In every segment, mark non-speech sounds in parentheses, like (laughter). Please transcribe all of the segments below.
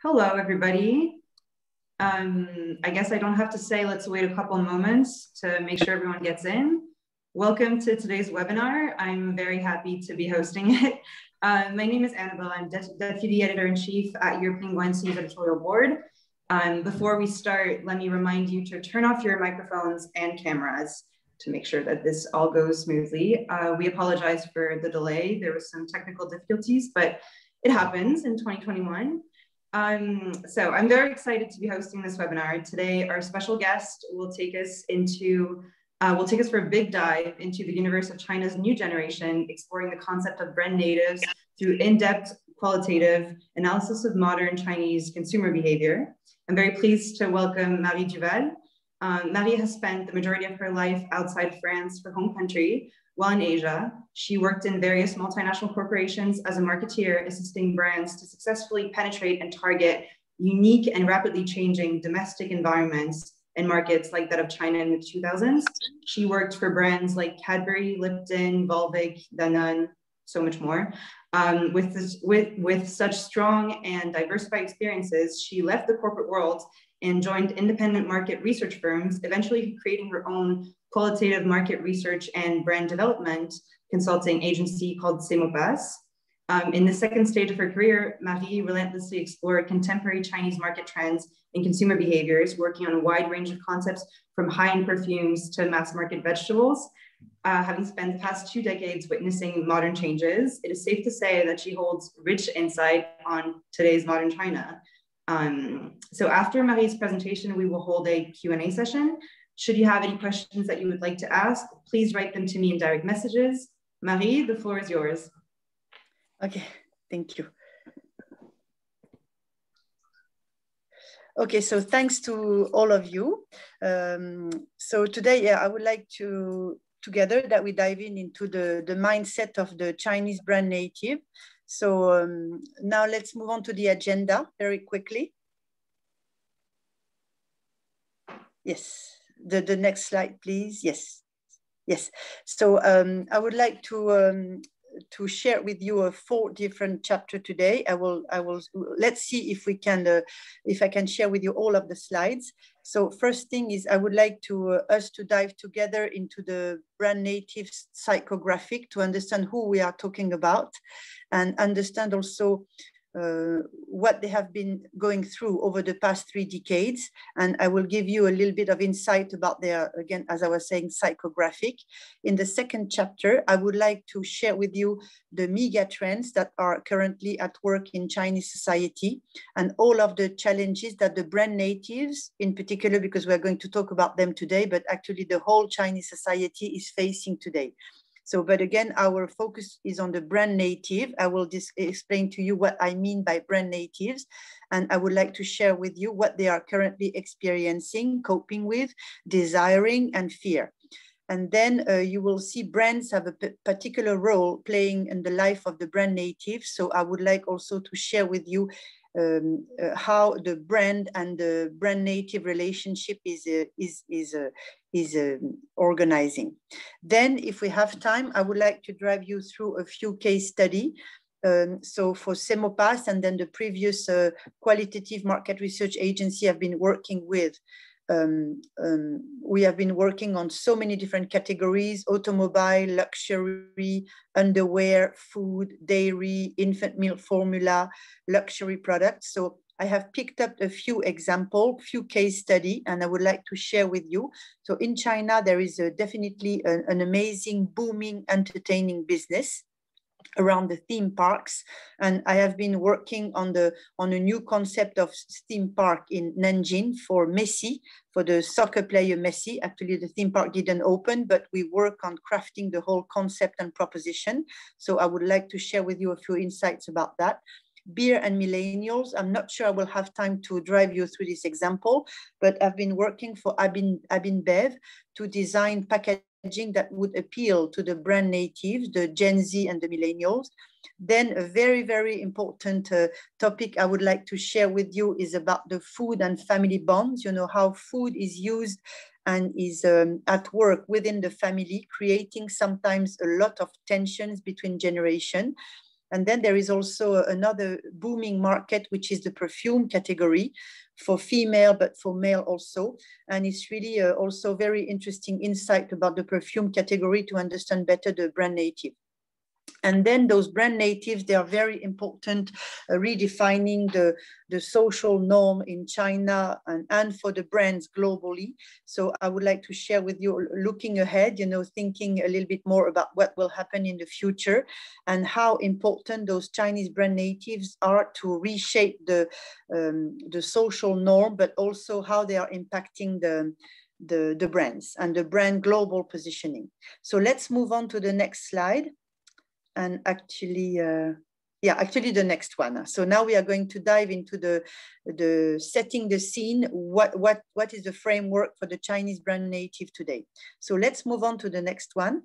Hello, everybody. Um, I guess I don't have to say, let's wait a couple moments to make sure everyone gets in. Welcome to today's webinar. I'm very happy to be hosting (laughs) it. Uh, my name is Annabelle. I'm De Deputy Editor-in-Chief at European Guanxi Editorial Board. Um, before we start, let me remind you to turn off your microphones and cameras to make sure that this all goes smoothly. Uh, we apologize for the delay. There was some technical difficulties, but it happens in 2021. Um, so I'm very excited to be hosting this webinar. Today, our special guest will take us into, uh, will take us for a big dive into the universe of China's new generation, exploring the concept of brand natives through in-depth qualitative analysis of modern Chinese consumer behavior. I'm very pleased to welcome Marie Duval. Um, Marie has spent the majority of her life outside France, her home country, while in Asia, she worked in various multinational corporations as a marketeer, assisting brands to successfully penetrate and target unique and rapidly changing domestic environments and markets like that of China in the 2000s. She worked for brands like Cadbury, Lipton, Volvic, Danone, so much more. Um, with, this, with, with such strong and diversified experiences, she left the corporate world and joined independent market research firms, eventually creating her own qualitative market research and brand development consulting agency called SemoPass. Um, in the second stage of her career, Marie relentlessly explored contemporary Chinese market trends and consumer behaviors, working on a wide range of concepts from high-end perfumes to mass market vegetables. Uh, having spent the past two decades witnessing modern changes, it is safe to say that she holds rich insight on today's modern China. Um, so after Marie's presentation, we will hold a Q&A session should you have any questions that you would like to ask, please write them to me in direct messages. Marie, the floor is yours. Okay, thank you. Okay, so thanks to all of you. Um, so today, yeah, I would like to, together that we dive in into the, the mindset of the Chinese brand native. So um, now let's move on to the agenda very quickly. Yes the, the next slide, please. Yes, yes. So um, I would like to um, to share with you a four different chapter today. I will, I will, let's see if we can, uh, if I can share with you all of the slides. So first thing is I would like to, uh, us to dive together into the brand native psychographic to understand who we are talking about and understand also uh, what they have been going through over the past three decades. And I will give you a little bit of insight about their, again, as I was saying, psychographic. In the second chapter, I would like to share with you the mega trends that are currently at work in Chinese society and all of the challenges that the brand natives, in particular, because we're going to talk about them today, but actually the whole Chinese society is facing today. So, but again, our focus is on the brand native. I will just explain to you what I mean by brand natives. And I would like to share with you what they are currently experiencing, coping with, desiring, and fear. And then uh, you will see brands have a particular role playing in the life of the brand native. So I would like also to share with you um, uh, how the brand and the brand native relationship is uh, is is uh, is um, organizing. Then, if we have time, I would like to drive you through a few case study. Um, so for SemoPass and then the previous uh, qualitative market research agency I've been working with, um, um, we have been working on so many different categories, automobile, luxury, underwear, food, dairy, infant milk formula, luxury products. So I have picked up a few example, few case study, and I would like to share with you. So in China, there is a, definitely an, an amazing, booming, entertaining business around the theme parks. And i have been working on the on a new concept of theme park in nanjing for messi for the soccer player messi. Actually the theme park didn't open but we work on crafting the whole concept and proposition. So i would like to share with you a few insights about that. Beer and millennials. I'm not sure I will have time to drive you through this example, but I've been working for Abin, AB InBev to design packaging that would appeal to the brand natives, the Gen Z and the millennials. Then a very, very important uh, topic I would like to share with you is about the food and family bonds, you know, how food is used and is um, at work within the family, creating sometimes a lot of tensions between generation. And then there is also another booming market, which is the perfume category for female, but for male also. And it's really uh, also very interesting insight about the perfume category to understand better the brand native. And then those brand natives, they are very important, uh, redefining the, the social norm in China and, and for the brands globally. So I would like to share with you, looking ahead, you know, thinking a little bit more about what will happen in the future and how important those Chinese brand natives are to reshape the, um, the social norm, but also how they are impacting the, the, the brands and the brand global positioning. So let's move on to the next slide and actually, uh, yeah, actually the next one. So now we are going to dive into the, the setting the scene, what, what, what is the framework for the Chinese brand native today. So let's move on to the next one.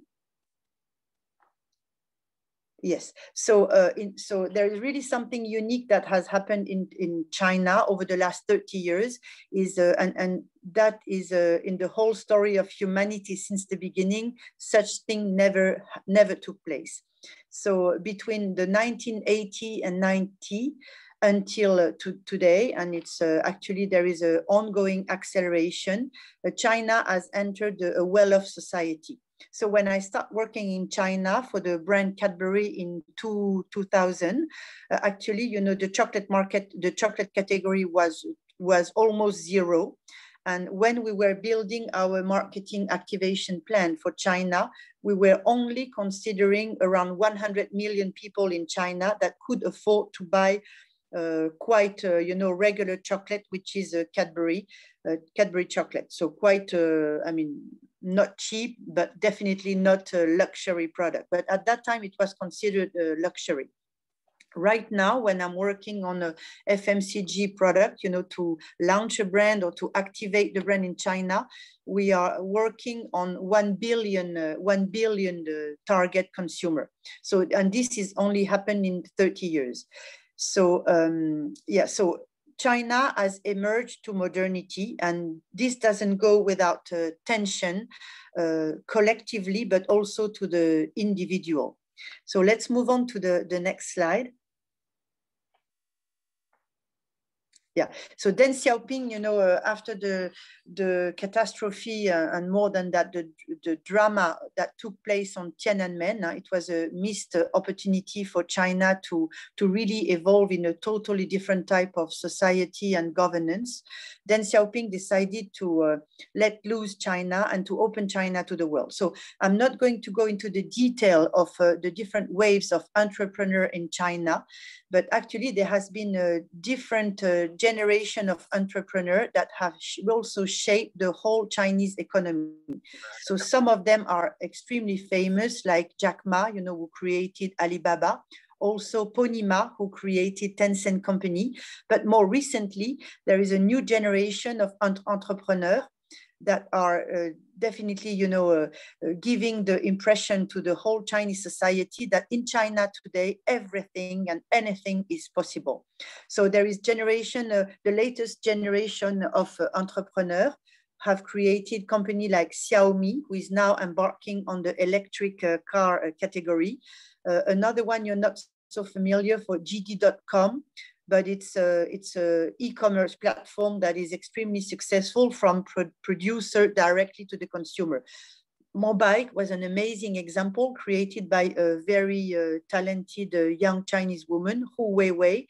Yes, so uh, in, so there is really something unique that has happened in, in China over the last 30 years is, uh, and, and that is uh, in the whole story of humanity since the beginning, such thing never, never took place. So between the 1980 and 90 until uh, to today, and it's uh, actually there is an ongoing acceleration. Uh, China has entered a well-off society. So when I start working in China for the brand Cadbury in two, 2000, uh, actually, you know, the chocolate market, the chocolate category was was almost zero. And when we were building our marketing activation plan for China, we were only considering around 100 million people in China that could afford to buy uh, quite, uh, you know, regular chocolate, which is a Cadbury, uh, Cadbury chocolate. So quite, uh, I mean, not cheap, but definitely not a luxury product. But at that time, it was considered a luxury. Right now when i'm working on a fmcg product you know to launch a brand or to activate the brand in china we are working on 1 billion uh, 1 billion uh, target consumer. So and this is only happened in 30 years. So um, yeah so china has emerged to modernity and this doesn't go without uh, tension uh, collectively but also to the individual so let's move on to the, the next slide. Yeah. So deng xiaoping you know uh, after the the catastrophe uh, and more than that the, the drama that took place on tiananmen uh, it was a missed opportunity for china to to really evolve in a totally different type of society and governance. Deng xiaoping decided to uh, let loose china and to open china to the world. So i'm not going to go into the detail of uh, the different waves of entrepreneur in china but actually there has been a different uh, generation of entrepreneurs that have also shaped the whole Chinese economy. So some of them are extremely famous, like Jack Ma, you know, who created Alibaba, also Pony Ma, who created Tencent Company. But more recently, there is a new generation of entrepreneurs that are uh, definitely, you know, uh, uh, giving the impression to the whole Chinese society that in China today, everything and anything is possible. So there is generation, uh, the latest generation of uh, entrepreneurs have created company like Xiaomi, who is now embarking on the electric car category. another one you're not so familiar for JD.com, but it's a it's a e-commerce platform that is extremely successful from pro producer directly to the consumer. Mobike was an amazing example created by a very uh, talented uh, young Chinese woman, Hu Weiwei,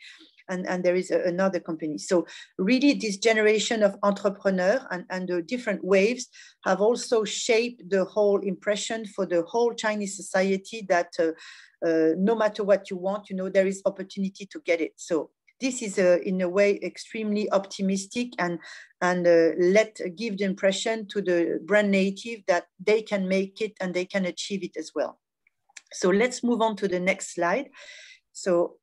and, and there is a, another company. So really this generation of entrepreneurs and, and the different waves have also shaped the whole impression for the whole Chinese society that uh, uh, no matter what you want, you know, there is opportunity to get it. So this is a, in a way extremely optimistic and and uh, let give the impression to the brand native that they can make it and they can achieve it as well. So let's move on to the next slide. So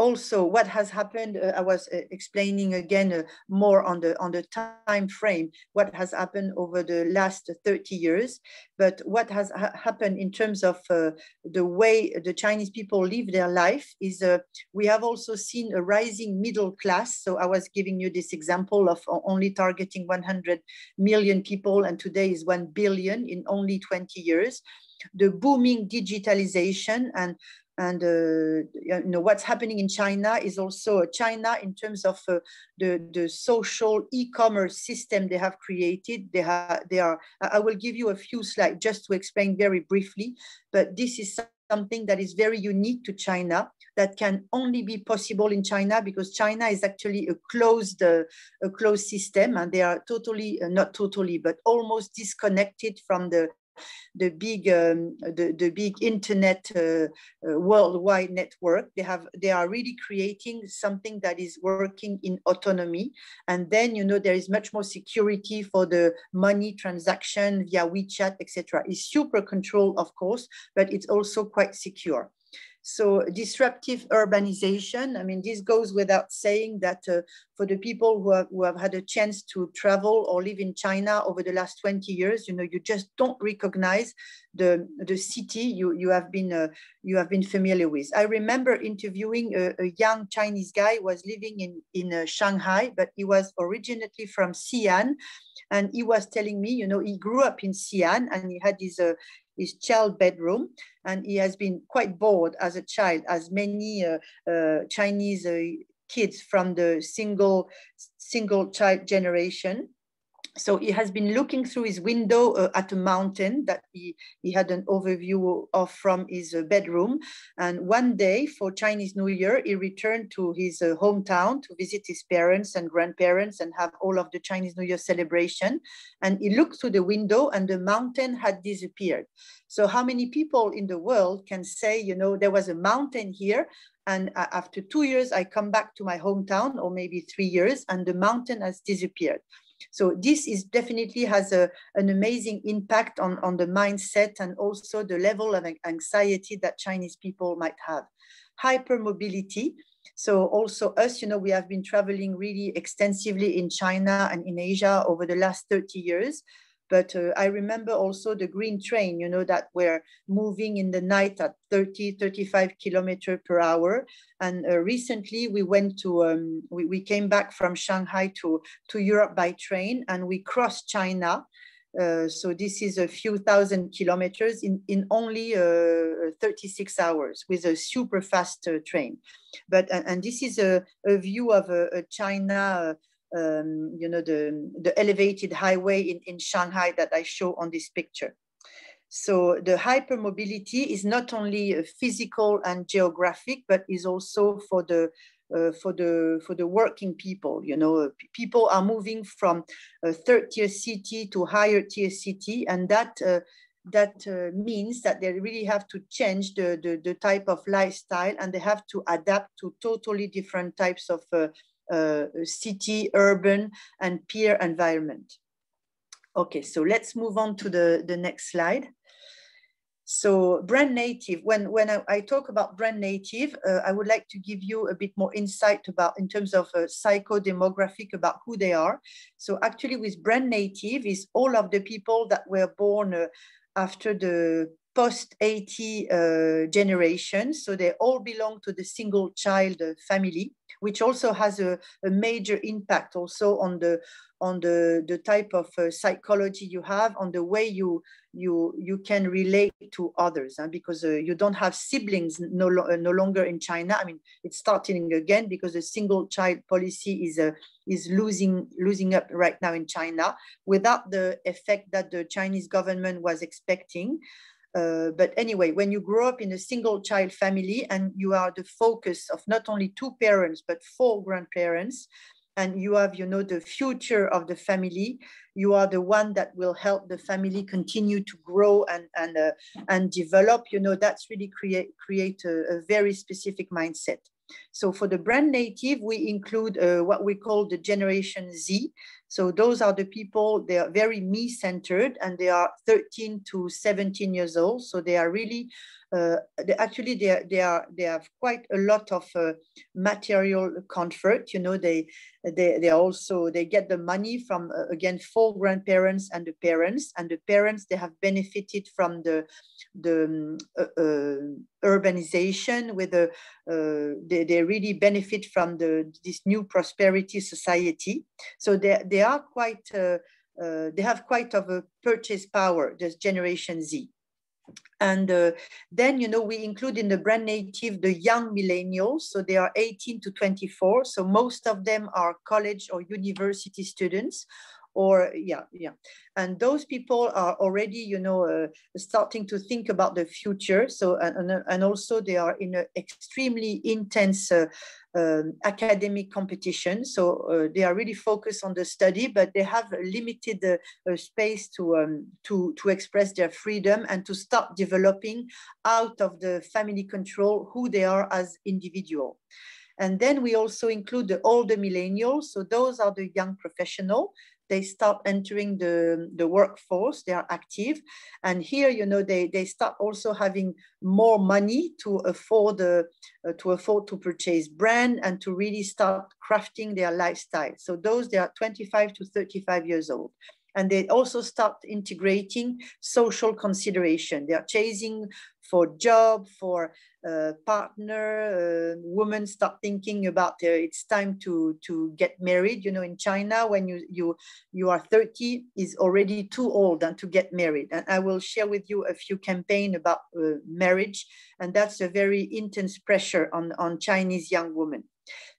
also what has happened uh, i was uh, explaining again uh, more on the on the time frame what has happened over the last 30 years. But what has ha happened in terms of uh, the way the chinese people live their life is uh, we have also seen a rising middle class. So i was giving you this example of only targeting 100 million people and today is 1 billion in only 20 years. The booming digitalization and and uh, you know what's happening in China is also China in terms of uh, the the social e-commerce system they have created. They have they are. I will give you a few slides just to explain very briefly, but this is something that is very unique to China that can only be possible in China because China is actually a closed uh, a closed system and they are totally uh, not totally but almost disconnected from the the big um, the, the big internet uh, uh, worldwide network. They have they are really creating something that is working in autonomy. And then you know there is much more security for the money transaction via WeChat etc it's super controlled of course but it's also quite secure so disruptive urbanization, I mean, this goes without saying that uh, for the people who have, who have had a chance to travel or live in China over the last 20 years, you know, you just don't recognize the, the city you, you, have been, uh, you have been familiar with. I remember interviewing a, a young Chinese guy who was living in, in uh, Shanghai, but he was originally from Xi'an. And he was telling me, you know, he grew up in Xi'an and he had his, uh, his child bedroom. And he has been quite bored as a child, as many uh, uh, Chinese uh, kids from the single, single child generation so he has been looking through his window uh, at a mountain that he, he had an overview of from his uh, bedroom. And one day for Chinese New Year, he returned to his uh, hometown to visit his parents and grandparents and have all of the Chinese New Year celebration. And he looked through the window and the mountain had disappeared. So how many people in the world can say, you know, there was a mountain here and uh, after two years, I come back to my hometown or maybe three years and the mountain has disappeared. So this is definitely has a, an amazing impact on, on the mindset and also the level of anxiety that Chinese people might have. Hypermobility. So also us, you know, we have been traveling really extensively in China and in Asia over the last 30 years. But uh, I remember also the green train, you know, that were moving in the night at 30, 35 kilometer per hour. And uh, recently we went to, um, we, we came back from Shanghai to, to Europe by train and we crossed China. Uh, so this is a few thousand kilometers in, in only uh, 36 hours with a super fast uh, train. But, and, and, this is a, a view of a, a China um, you know, the, the elevated highway in, in Shanghai that I show on this picture. So the hypermobility is not only uh, physical and geographic, but is also for the uh, for the for the working people. You know, uh, people are moving from a third tier city to higher tier city, and that uh, that uh, means that they really have to change the, the, the type of lifestyle, and they have to adapt to totally different types of uh, city, urban, and peer environment. Okay, so let's move on to the, the next slide. So brand native, when, when I, I talk about brand native, uh, I would like to give you a bit more insight about in terms of uh, psychodemographic about who they are. So actually with brand native is all of the people that were born uh, after the post 80 uh, generation. So they all belong to the single child uh, family which also has a, a major impact also on the on the, the type of uh, psychology you have, on the way you you you can relate to others, huh? because uh, you don't have siblings no, uh, no longer in China. I mean, it's starting again because the single child policy is uh, is losing losing up right now in China without the effect that the Chinese government was expecting. Uh, but anyway, when you grow up in a single child family and you are the focus of not only two parents, but four grandparents, and you have, you know, the future of the family, you are the one that will help the family continue to grow and, and, uh, and develop, you know, that's really create, create a, a very specific mindset. So for the brand native, we include uh, what we call the Generation Z. So those are the people, they are very me-centered and they are 13 to 17 years old. So they are really uh, they actually they are, they are they have quite a lot of uh, material comfort you know they they they also they get the money from uh, again four grandparents and the parents and the parents they have benefited from the the um, uh, uh, urbanization with the uh, they, they really benefit from the this new prosperity society so they they are quite they have quite of a purchase power this generation z and uh, then, you know, we include in the brand native the young millennials. So they are 18 to 24. So most of them are college or university students or yeah yeah and those people are already you know uh, starting to think about the future so and, and also they are in an extremely intense uh, um, academic competition so uh, they are really focused on the study but they have limited uh, space to um, to to express their freedom and to start developing out of the family control who they are as individual and then we also include the older millennials. So those are the young professional they start entering the, the workforce, they are active. And here, you know, they, they start also having more money to afford, uh, uh, to afford to purchase brand and to really start crafting their lifestyle. So those, they are 25 to 35 years old and they also start integrating social consideration. They are chasing for job, for uh, partner, uh, women start thinking about uh, it's time to to get married. You know, in China, when you you you are 30, is already too old and to get married. And I will share with you a few campaign about uh, marriage, and that's a very intense pressure on on Chinese young women.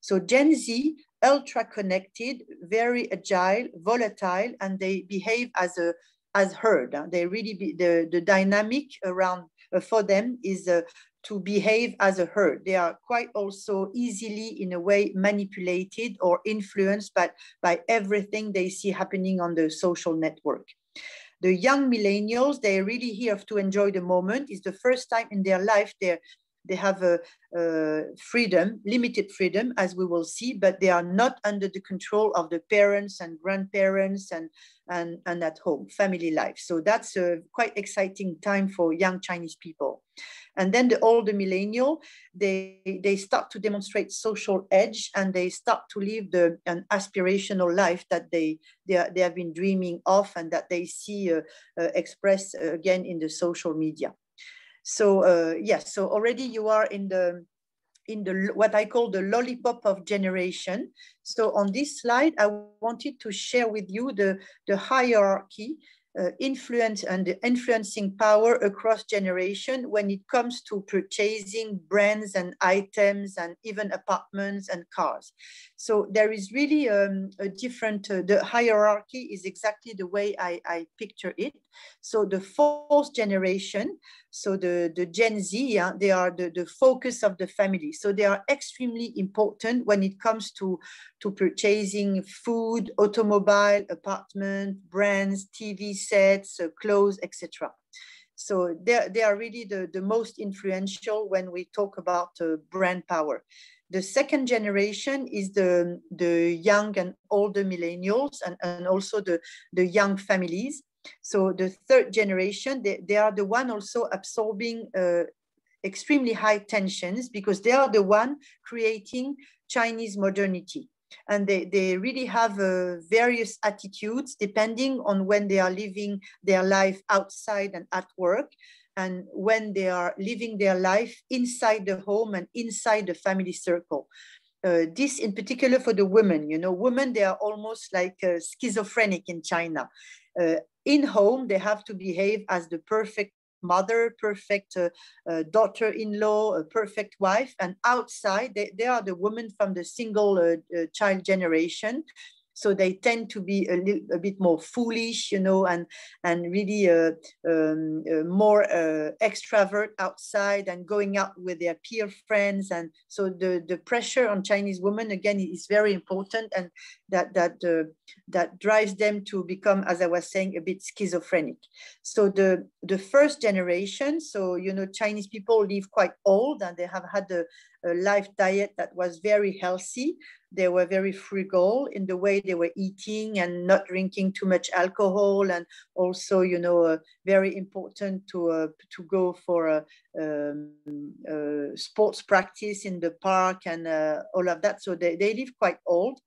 So Gen Z, ultra connected, very agile, volatile, and they behave as a as herd. They really be, the the dynamic around uh, for them is uh, to behave as a herd. They are quite also easily, in a way, manipulated or influenced by, by everything they see happening on the social network. The young millennials, they're really here to enjoy the moment. It's the first time in their life they're they have a, a, freedom, limited freedom, as we will see, but they are not under the control of the parents and grandparents and, and, and at home, family life. So that's a quite exciting time for young Chinese people. And then the older millennial, they, they start to demonstrate social edge and they start to live the, an aspirational life that they, they, are, they have been dreaming of and that they see uh, uh, expressed again in the social media. So uh, yes, so already you are in the in the what I call the lollipop of generation. So on this slide, I wanted to share with you the, the hierarchy uh, influence and the influencing power across generation when it comes to purchasing brands and items and even apartments and cars. So there is really um, a different, uh, the hierarchy is exactly the way I, I picture it. So the fourth generation, so the, the Gen Z, yeah, they are the, the focus of the family. So they are extremely important when it comes to, to purchasing food, automobile, apartment, brands, TV sets, uh, clothes, etc. So they, are really the, the most influential when we talk about uh, brand power. The second generation is the, the young and older millennials and, and also the, the young families. So the third generation, they, they are the one also absorbing uh, extremely high tensions because they are the one creating Chinese modernity. And they, they really have uh, various attitudes depending on when they are living their life outside and at work and when they are living their life inside the home and inside the family circle. Uh, this in particular for the women, you know, women, they are almost like uh, schizophrenic in China. Uh, in home, they have to behave as the perfect mother, perfect uh, uh, daughter-in-law, a perfect wife, and outside they, they are the women from the single uh, child generation so they tend to be a little a bit more foolish you know and and really uh, um, uh, more uh, outside and going out with their peer friends. And so the the pressure on chinese women again is very important. And that that uh, that drives them to become as i was saying a bit schizophrenic. So the the first generation so you know chinese people live quite old and they have had a, a life diet that was very healthy. They were very frugal in the way they were eating and not drinking too much alcohol and also you know uh, very important to uh, to go for a, um, uh, sports practice in the park and uh, all of that. So they, they live quite old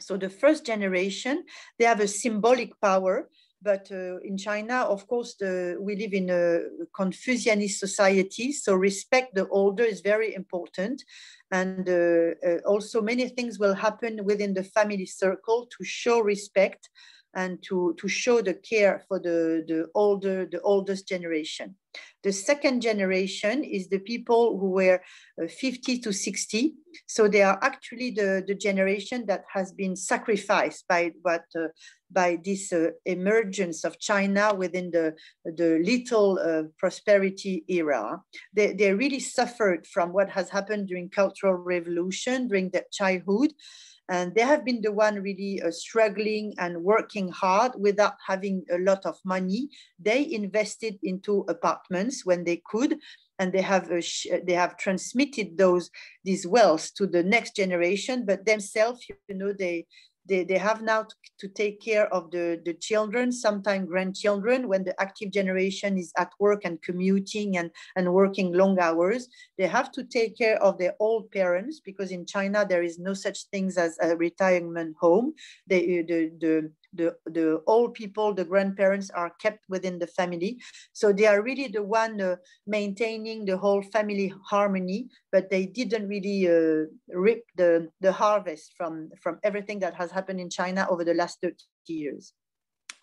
so the first generation they have a symbolic power but uh, in China, of course, the, we live in a Confucianist society, so respect the older is very important. And uh, uh, also many things will happen within the family circle to show respect and to, to show the care for the, the older, the oldest generation. The second generation is the people who were uh, 50 to 60. So they are actually the, the generation that has been sacrificed by what uh, by this uh, emergence of China within the, the little uh, prosperity era. They, they really suffered from what has happened during Cultural Revolution, during their childhood. And they have been the one really uh, struggling and working hard without having a lot of money. They invested into apartments when they could, and they have uh, they have transmitted those these wealth to the next generation. But themselves, you know, they they, they have now to, to take care of the, the children, sometimes grandchildren, when the active generation is at work and commuting and, and working long hours. They have to take care of their old parents because in China, there is no such things as a retirement home. They, the, the, the, the old people, the grandparents are kept within the family. So they are really the one uh, maintaining the whole family harmony, but they didn't really uh, reap the, the harvest from, from everything that has happened in China over the last 30 years.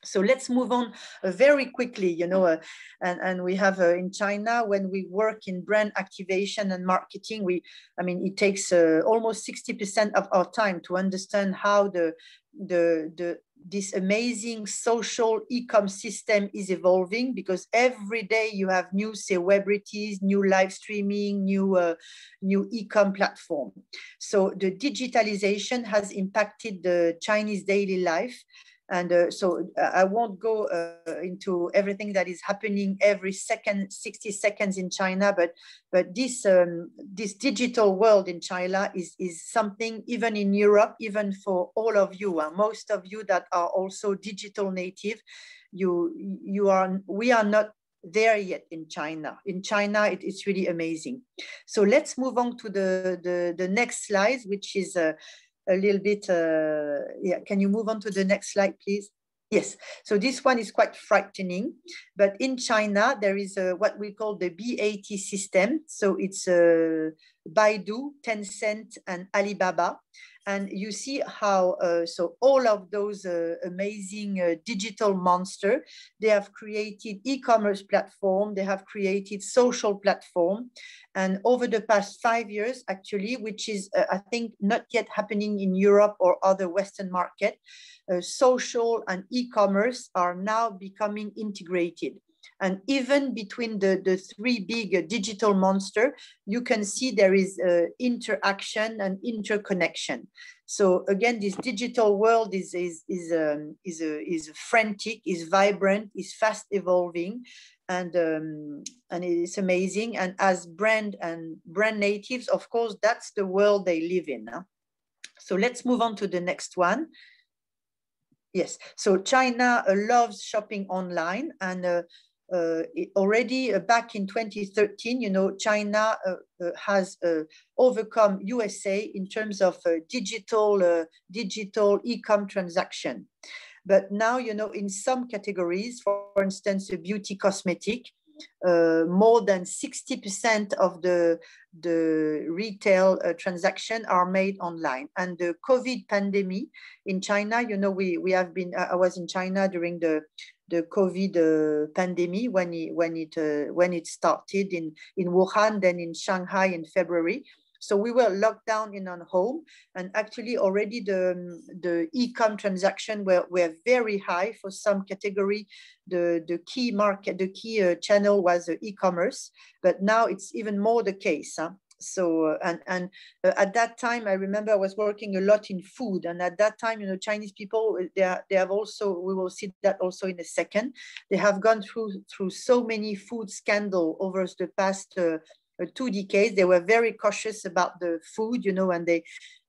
So let's move on uh, very quickly, you know, uh, and, and we have uh, in China, when we work in brand activation and marketing, we, I mean, it takes uh, almost 60% of our time to understand how the, the, the, this amazing social e-com system is evolving because every day you have new celebrities, new live streaming, new uh, new e-com platform. So the digitalization has impacted the Chinese daily life and uh, so uh, I won't go uh, into everything that is happening every second, 60 seconds in China, but but this um, this digital world in China is is something even in Europe, even for all of you, uh, most of you that are also digital native, you you are we are not there yet in China. In China, it, it's really amazing. So let's move on to the the, the next slide, which is. A little bit, uh, yeah, can you move on to the next slide, please? Yes, so this one is quite frightening, but in China, there is a, what we call the BAT system. So it's uh, Baidu, Tencent, and Alibaba. And you see how, uh, so all of those uh, amazing uh, digital monster, they have created e-commerce platform, they have created social platform. And over the past five years, actually, which is, uh, I think, not yet happening in Europe or other Western market, uh, social and e-commerce are now becoming integrated. And even between the, the three big uh, digital monster, you can see there is uh, interaction and interconnection. So again, this digital world is, is, is, um, is, uh, is frantic, is vibrant, is fast evolving, and, um, and it's amazing. And as brand and brand natives, of course, that's the world they live in. Huh? So let's move on to the next one. Yes, so China uh, loves shopping online and uh, already uh, back in 2013, you know, China uh, uh has uh, overcome USA in terms of uh, digital digital e-com transaction. But now, you know, in some categories, for instance, beauty cosmetic, more than 60% of the, the retail transaction are made online. And the COVID pandemic in China, you know, we, we have been, I was in China during the the COVID uh, pandemic when it, when it, uh, when it started in, in Wuhan, then in Shanghai in February. So we were locked down in on home and actually already the, the e-com transaction were, were very high for some category. The, the key market, the key uh, channel was uh, e-commerce, but now it's even more the case. Huh? So and and uh, at that time i remember i was working a lot in food. And at that time you know chinese people uh, they, are, they have also we will see that also in a second. They have gone through through so many food scandal over the past uh two decades. They were very cautious about the food you know and they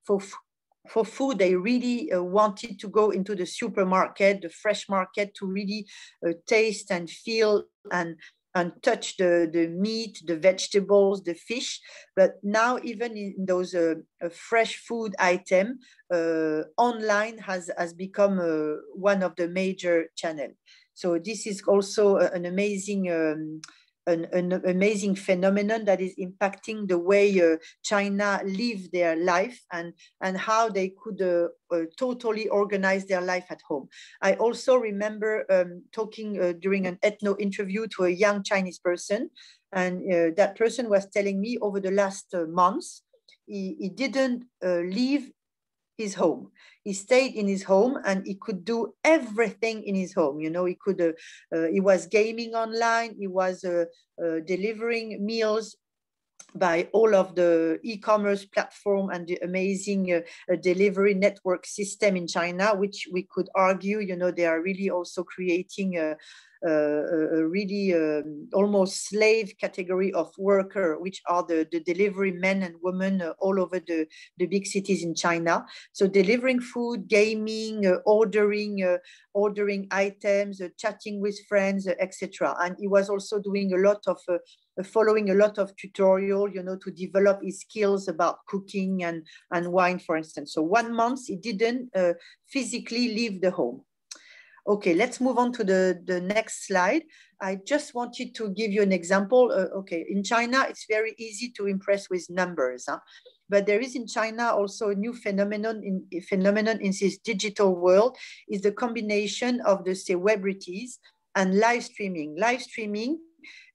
for for food, they really uh, wanted to go into the supermarket, the fresh market, to really uh, taste and feel and and touch the, the meat, the vegetables, the fish. But now even in those uh, fresh food item, uh, online has, has become uh, one of the major channel. So this is also an amazing um, an, an, amazing phenomenon that is impacting the way uh, China live their life and, and how they could uh, uh, totally organize their life at home. I also remember um, talking uh, during an ethno interview to a young Chinese person, and uh, that person was telling me over the last uh, months, he, he didn't leave his home. He stayed in his home and he could do everything in his home. You know, he could, uh, uh, he was gaming online, he was uh, uh delivering meals by all of the e-commerce platform and the amazing uh, uh, delivery network system in China, which we could argue, you know, they are really also creating a, a really um, almost slave category of worker, which are the, the delivery men and women uh, all over the, the big cities in China. So delivering food, gaming, uh, ordering, uh, ordering items, chatting with friends, etc. And he was also doing a lot of following a lot of tutorial, you know, to develop his skills about cooking and, and wine, for instance. So one month he didn't uh, physically leave the home. Okay, let's move on to the, the next slide. I just wanted to give you an example. Uh, okay, in China, it's very easy to impress with numbers. Huh? But there is in China also a new phenomenon in phenomenon in this digital world is the combination of the celebrities and live streaming. Live streaming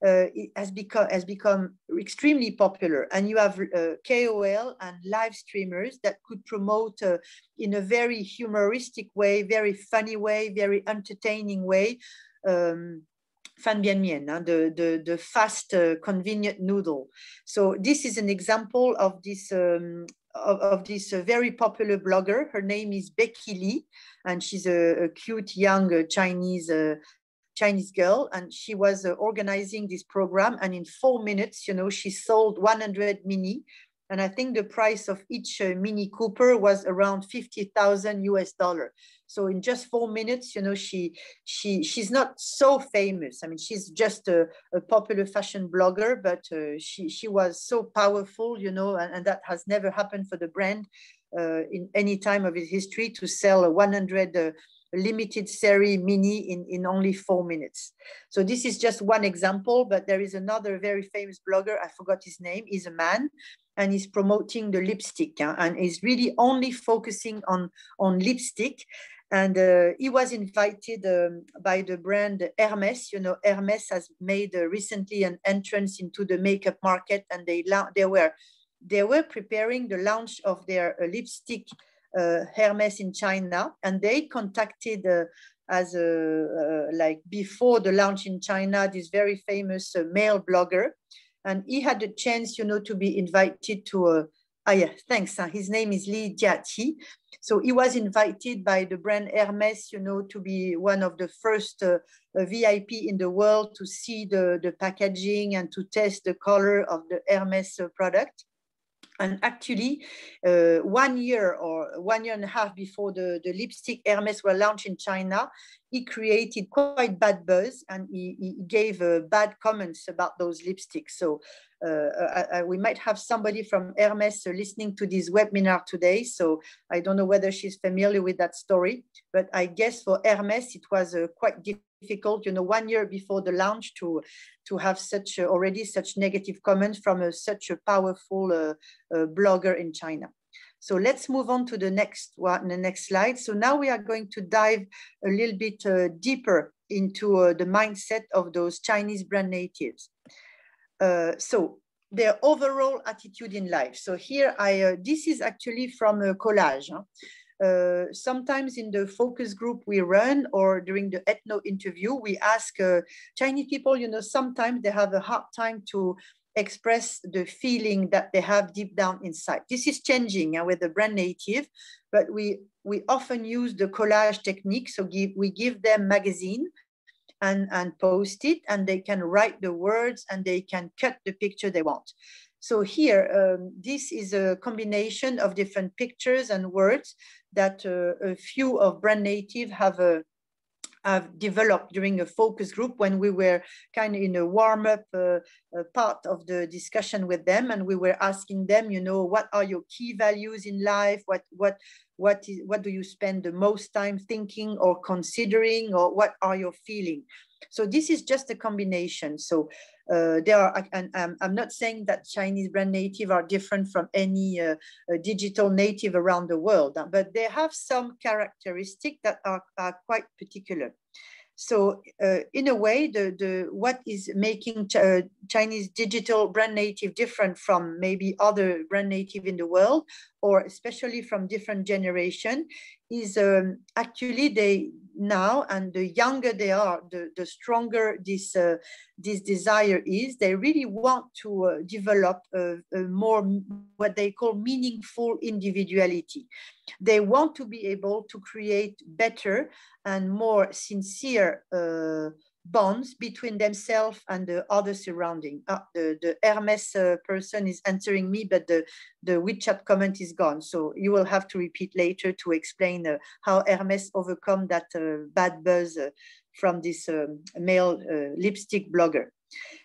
uh, has become has become extremely popular and you have uh, KOL and live streamers that could promote uh, in a very humoristic way very funny way very entertaining way um, fan bian mian, the, the, the fast, uh, convenient noodle. So this is an example of this um, of, of, this uh, very popular blogger. Her name is Becky Li, and she's a, a cute young uh, Chinese uh, Chinese girl, and she was uh, organizing this program. And in four minutes, you know, she sold 100 Mini, and I think the price of each uh, Mini Cooper was around 50,000 US dollar. So in just four minutes, you know, she she she's not so famous. I mean, she's just a, a popular fashion blogger, but uh, she she was so powerful, you know, and, and that has never happened for the brand uh, in any time of its history to sell 100 uh, limited series mini in, in only four minutes. So this is just one example, but there is another very famous blogger, I forgot his name, he's a man, and he's promoting the lipstick, and he's really only focusing on, on lipstick. And uh, he was invited um, by the brand Hermes. You know, Hermes has made uh, recently an entrance into the makeup market, and they they were they were preparing the launch of their uh, lipstick Hermes in China, and they contacted uh, as a uh, like before the launch in China this very famous male blogger, and he had the chance, you know, to be invited to a Ah, yeah, thanks. His name is Li Jiaqi. So he was invited by the brand Hermes, you know, to be one of the first uh, VIP in the world to see the, the packaging and to test the color of the Hermes product. And actually, uh, one year or one year and a half before the, the lipstick Hermes were launched in China, he created quite bad buzz and he, he gave uh, bad comments about those lipsticks. So uh, I, I, we might have somebody from Hermes listening to this webinar today. So I don't know whether she's familiar with that story, but I guess for Hermes, it was uh, quite difficult, you know, one year before the launch to, to have such already such negative comments from such a powerful uh, uh, blogger in China. So let's move on to the next one, the next slide. So now we are going to dive a little bit uh, deeper into uh, the mindset of those Chinese brand natives. Uh, so their overall attitude in life. So here I, uh, this is actually from a collage. Huh? Uh, sometimes in the focus group we run or during the ethno interview, we ask uh, Chinese people, you know, sometimes they have a hard time to express the feeling that they have deep down inside. This is changing uh, with the brand native, but we, we often use the collage technique. So give, we give them magazine and, and post it and they can write the words and they can cut the picture they want. So here, um, this is a combination of different pictures and words that uh, a few of Brand Native have uh, have developed during a focus group when we were kind of in a warm-up uh, uh, part of the discussion with them. And we were asking them you know what are your key values in life? What what what is what do you spend the most time thinking or considering? Or what are your feeling? So this is just a combination. So Uh, there are, and I'm, I'm, not saying that Chinese brand native are different from any uh, uh, digital native around the world, but they have some characteristics that are, are quite particular. So uh, in a way, the, the what is making ch uh, Chinese digital brand native different from maybe other brand native in the world, or especially from different generation, is um, actually they now and the younger they are, the, the stronger this uh, this desire is. They really want to uh, develop a, a more what they call meaningful individuality. They want to be able to create better and more sincere uh, bonds between themselves and the other surrounding. Uh, the, the Hermes uh, person is answering me, but the, the WeChat comment is gone. So you will have to repeat later to explain uh, how Hermes overcome that uh, bad buzz uh, from this um, male uh, lipstick blogger.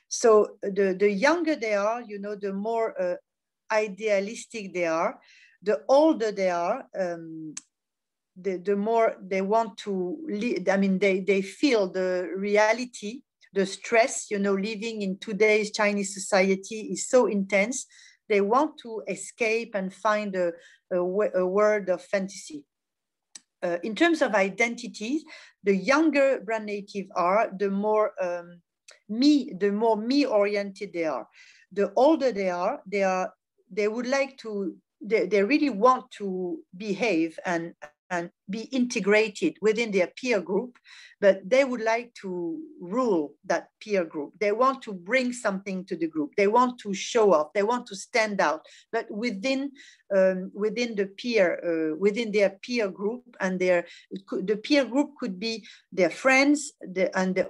So the, the younger they are, you know, the more idealistic they are, the older they are, um, the, the more they want to live, I mean, they, they feel the reality, the stress, you know, living in today's Chinese society is so intense. They want to escape and find a, a, a world of fantasy. Uh, in terms of identities, the younger brand native are, the more um, me, the more me oriented they are. The older they are, they are, they would like to, they, they really want to behave and and be integrated within their peer group, but they would like to rule that peer group. They want to bring something to the group. They want to show off. They want to stand out, but within um, within the peer uh, within their peer group and their the peer group could be their friends the, and the,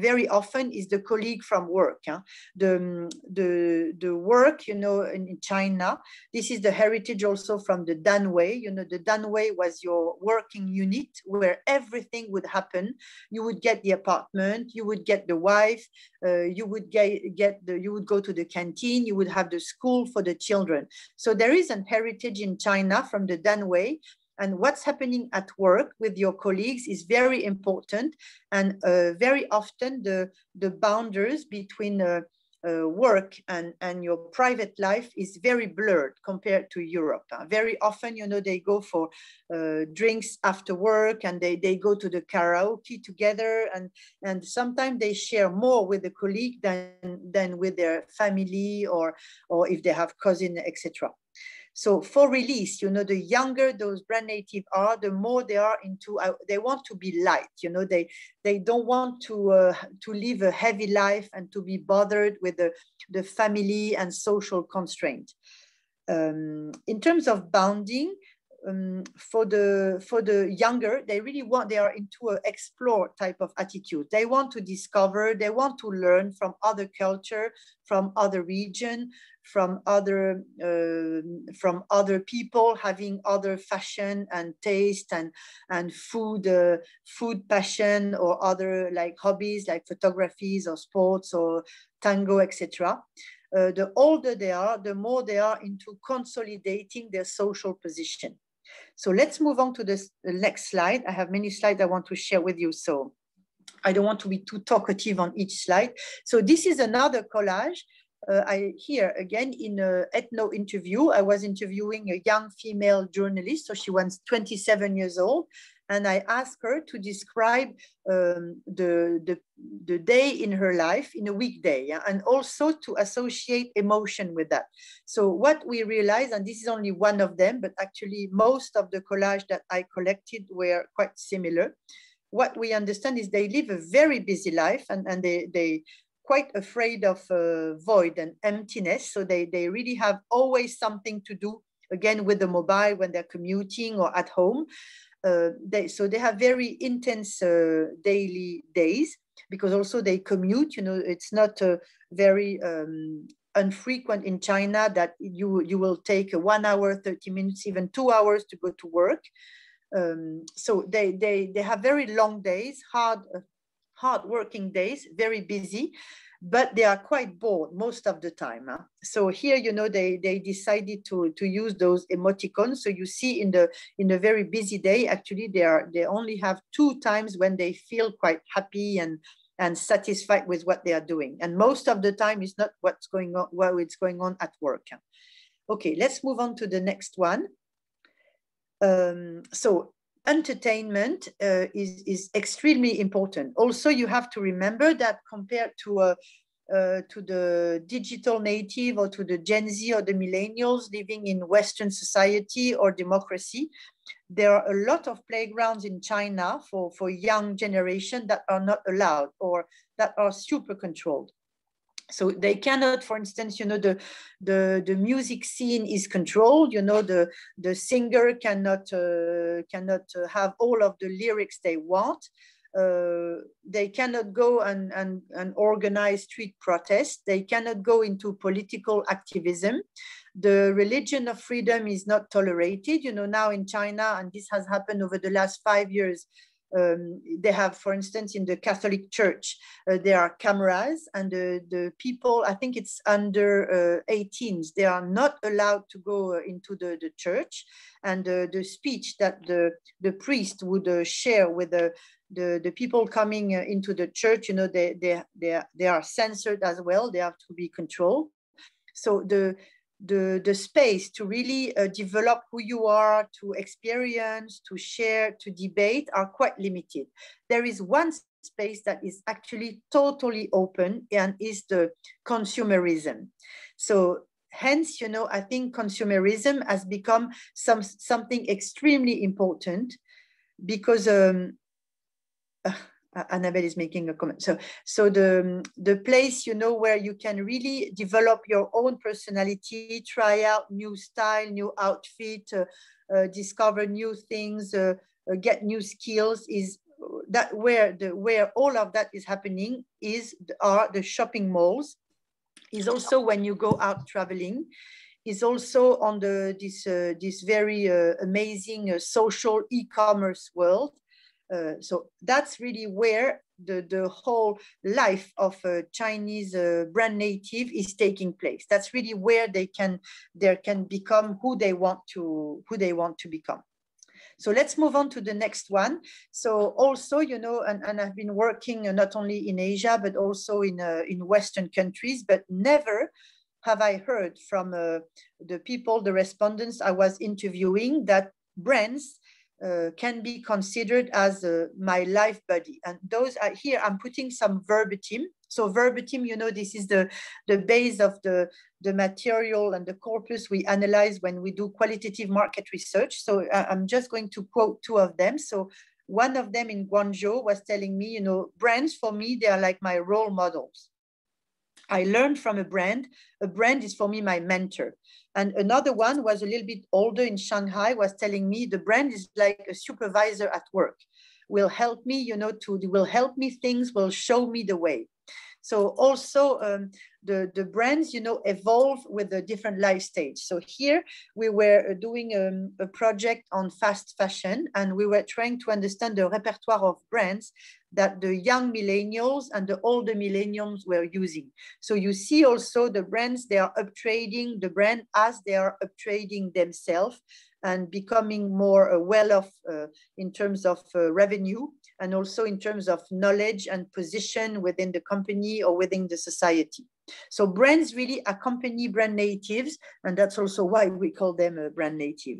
very often is the colleague from work huh? the the the work you know in china this is the heritage also from the danwei you know the danwei was your working unit where everything would happen. You would get the apartment you would get the wife uh, you would get get the you would go to the canteen you would have the school for the children. So there is an heritage in china from the danwei and what's happening at work with your colleagues is very important. And uh, very often the the boundaries between uh, uh, work and, and your private life is very blurred compared to Europe. Uh, very often, you know, they go for uh, drinks after work and they, they go to the karaoke together and, and sometimes they share more with the colleague than, than with their family or, or if they have cousin, etc. So for release, you know, the younger those brand native are, the more they are into, uh, they want to be light, you know, they, they don't want to, uh, to live a heavy life and to be bothered with the, the family and social constraint. Um, in terms of bounding, um, for the for the younger, they really want they are into an explore type of attitude. They want to discover, they want to learn from other culture, from other region, from other uh, from other people having other fashion and taste and and food uh, food passion or other like hobbies like photographies or sports or tango etc uh, the older they are the more they are into consolidating their social position so let's move on to this, the next slide. I have many slides I want to share with you. So I don't want to be too talkative on each slide. So this is another collage. Uh, I here again in an ethno interview. I was interviewing a young female journalist, so she was 27 years old, and I asked her to describe um, the, the, the day in her life in a weekday, yeah? and also to associate emotion with that. So what we realized, and this is only one of them, but actually most of the collage that I collected were quite similar. What we understand is they live a very busy life and, and they, they quite afraid of uh, void and emptiness. So they, they really have always something to do again with the mobile when they're commuting or at home they, so they have very intense uh, daily days because also they commute. You know, it's not uh, very um, unfrequent in China that you you will take one hour, thirty minutes, even two hours to go to work. Um, so they they they have very long days, hard hard working days, very busy but they are quite bored most of the time. Huh? So here, you know, they, they decided to, to use those emoticons. So you see in the in a very busy day, actually, they are they only have two times when they feel quite happy and and satisfied with what they are doing. And most of the time it's not what's going on, what it's going on at work. Okay, let's move on to the next one. Um, so entertainment uh, is, is extremely important. Also, you have to remember that compared to a, uh, to the digital native or to the Gen Z or the millennials living in Western society or democracy. There are a lot of playgrounds in China for, for young generation that are not allowed or that are super controlled. So they cannot, for instance, you know, the, the, the music scene is controlled, you know, the, the singer cannot, uh, cannot uh, have all of the lyrics they want uh, they cannot go and, and, and organize street protests. They cannot go into political activism. The religion of freedom is not tolerated. You know, now in China, and this has happened over the last five years, um, they have, for instance, in the Catholic Church, uh, there are cameras, and the, the people, I think it's under uh, 18s, they are not allowed to go uh, into the, the church. And uh, the speech that the, the priest would uh, share with the, the, the people coming uh, into the church, you know, they, they, they, are, they are censored as well. They have to be controlled. So the, the, the space to really uh, develop who you are, to experience, to share, to debate are quite limited. There is one space that is actually totally open and is the consumerism. So hence, you know, I think consumerism has become some, something extremely important because um, uh, Annabelle is making a comment. So, so the the place you know where you can really develop your own personality, try out new style, new outfit, uh, uh, discover new things, uh, uh, get new skills is that where the where all of that is happening is are the shopping malls. Is also when you go out traveling. Is also on the this uh, this very amazing social e-commerce world uh, so that's really where the, the whole life of a Chinese uh, brand native is taking place. That's really where they can they can become who they want to who they want to become. So let's move on to the next one. So also, you know, and, and I've been working uh, not only in Asia, but also in, uh, in Western countries, but never have I heard from uh, the people, the respondents I was interviewing that brands uh, can be considered as uh, my life buddy. And those are here, I'm putting some verbatim. So verbatim, you know, this is the, the base of the, the material and the corpus we analyze when we do qualitative market research. So uh, I'm just going to quote two of them. So one of them in Guangzhou was telling me, you know, brands for me, they are like my role models. I learned from a brand. A brand is for me my mentor. And another one was a little bit older in Shanghai, was telling me the brand is like a supervisor at work, will help me, you know, to will help me things, will show me the way. So also um, the, the brands, you know, evolve with the different life stage. So here we were uh, doing um, a project on fast fashion and we were trying to understand the repertoire of brands that the young millennials and the older millennials were using. So you see also the brands, they are uptrading the brand as they are uptrading themselves and becoming more uh, well off uh, in terms of uh, revenue and also in terms of knowledge and position within the company or within the society. So brands really accompany brand natives, and that's also why we call them a brand native.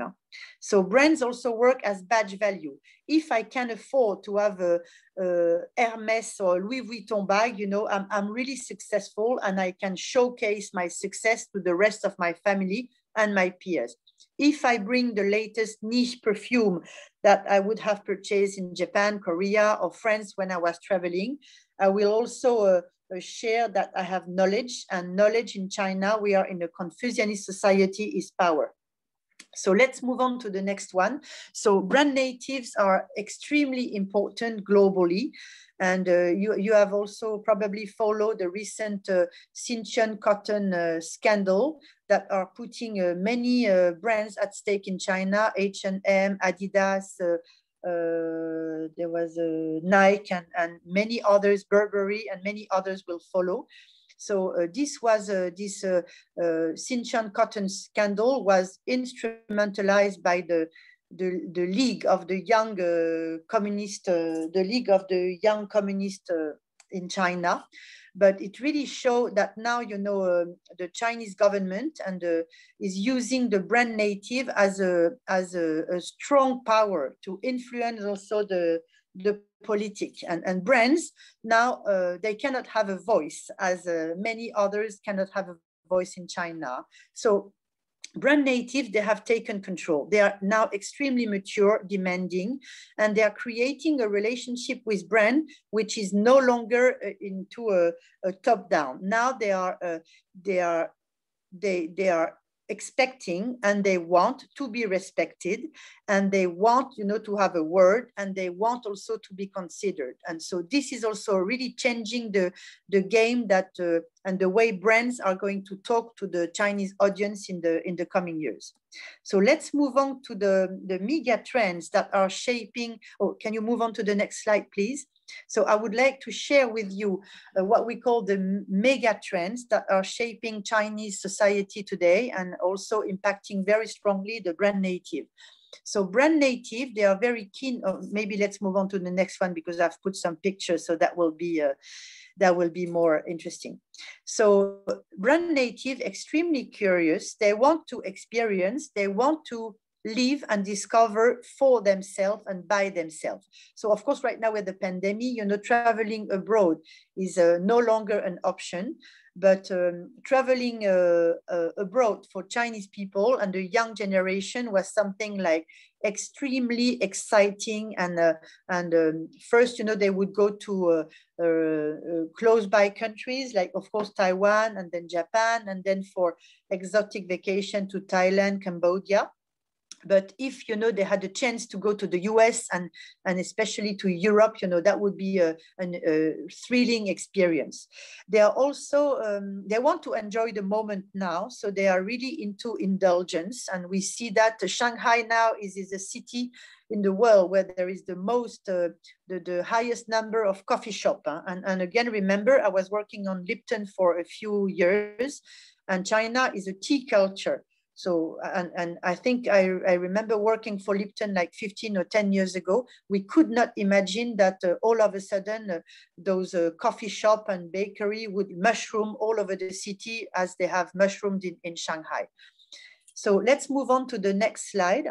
So brands also work as badge value. If I can afford to have a, a Hermes or Louis Vuitton bag, you know, I'm, I'm really successful and I can showcase my success to the rest of my family and my peers. If I bring the latest niche perfume that I would have purchased in Japan, Korea, or France when I was traveling, I will also uh, uh, share that I have knowledge and knowledge in China, we are in a Confucianist society is power. So let's move on to the next one. So brand natives are extremely important globally. And uh, you, you have also probably followed the recent uh, cotton uh, scandal that are putting uh, many uh, brands at stake in China, H&M, Adidas, uh, uh, there was Nike and, and many others, Burberry and many others will follow. So uh, this was uh, this uh, uh, Xinjiang cotton scandal was instrumentalized by the the, the League of the Young uh, Communist, the League of the Young Communist in China. But it really showed that now you know uh, the Chinese government and uh, is using the brand native as a as a, a, strong power to influence also the the politic and, and brands now uh, they cannot have a voice as uh, many others cannot have a voice in China so brand native, they have taken control. They are now extremely mature, demanding, and they are creating a relationship with brand, which is no longer uh, into a, a top down. Now they are, uh, they are, they, they are expecting and they want to be respected and they want you know to have a word and they want also to be considered. And so this is also really changing the the game that uh, and the way brands are going to talk to the chinese audience in the in the coming years. So let's move on to the the mega trends that are shaping oh can you move on to the next slide please so I would like to share with you uh, what we call the mega trends that are shaping Chinese society today and also impacting very strongly the brand native. So brand native, they are very keen. Oh, maybe let's move on to the next one because I've put some pictures, so that will be uh, that will be more interesting. So brand native, extremely curious. They want to experience. They want to live and discover for themselves and by themselves. So of course, right now with the pandemic, you know, traveling abroad is uh, no longer an option, but um, traveling uh, uh, abroad for Chinese people and the young generation was something like extremely exciting and uh, and um, first you know they would go to uh, uh, close by countries like of course Taiwan and then Japan and then for exotic vacation to Thailand Cambodia but if you know they had a chance to go to the US and and especially to Europe, you know that would be a, a thrilling experience. They are also um, they want to enjoy the moment now, so they are really into indulgence, and we see that Shanghai now is is a city in the world where there is the most uh, the, the highest number of coffee shop huh? and, and again remember i was working on lipton for a few years and china is a tea culture so, and, and I think I, I remember working for Lipton like 15 or 10 years ago. We could not imagine that uh, all of a sudden uh, those uh, coffee shop and bakery would mushroom all over the city as they have mushroomed in, in Shanghai. So let's move on to the next slide.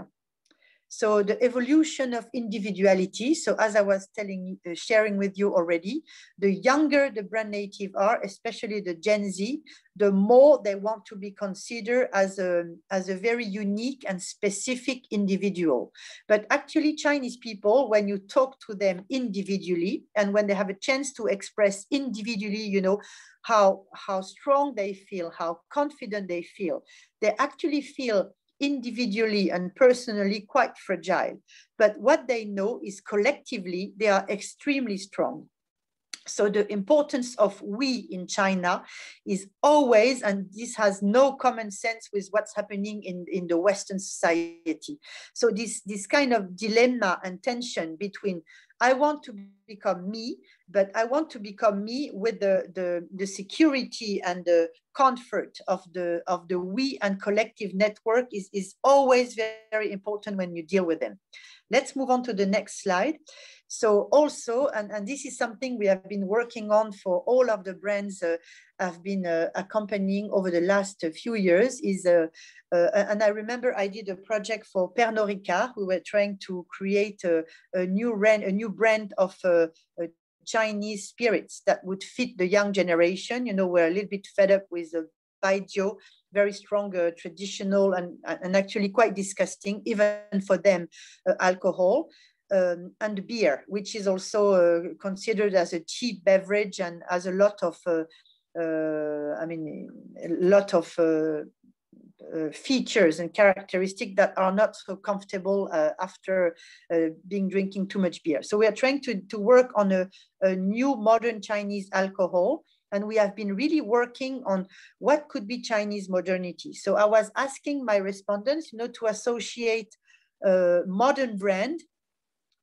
So the evolution of individuality. So as I was telling, uh, sharing with you already, the younger the brand native are, especially the Gen Z, the more they want to be considered as a, as a very unique and specific individual. But actually Chinese people, when you talk to them individually and when they have a chance to express individually, you know, how, how strong they feel, how confident they feel, they actually feel individually and personally quite fragile. But what they know is collectively, they are extremely strong. So the importance of we in China is always, and this has no common sense with what's happening in, in the Western society. So this, this kind of dilemma and tension between I want to become me, but I want to become me with the, the, the security and the comfort of the, of the we and collective network is, is always very, important when you deal with them. Let's move on to the next slide. So also, and, and this is something we have been working on for all of the brands uh, have been uh, accompanying over the last few years is, uh, uh, and I remember I did a project for Pernod Ricard, who were trying to create a, a new brand, a new brand of uh, Chinese spirits that would fit the young generation. You know, we're a little bit fed up with the Baijiu, very strong uh, traditional and, and actually quite disgusting, even for them, uh, alcohol um, and beer, which is also uh, considered as a cheap beverage and has a lot of, uh, uh, I mean, a lot of uh, uh, features and characteristics that are not so comfortable uh, after being drinking too much beer. So we are trying to, to work on a, a new modern Chinese alcohol and we have been really working on what could be Chinese modernity. So I was asking my respondents, you know, to associate a modern brand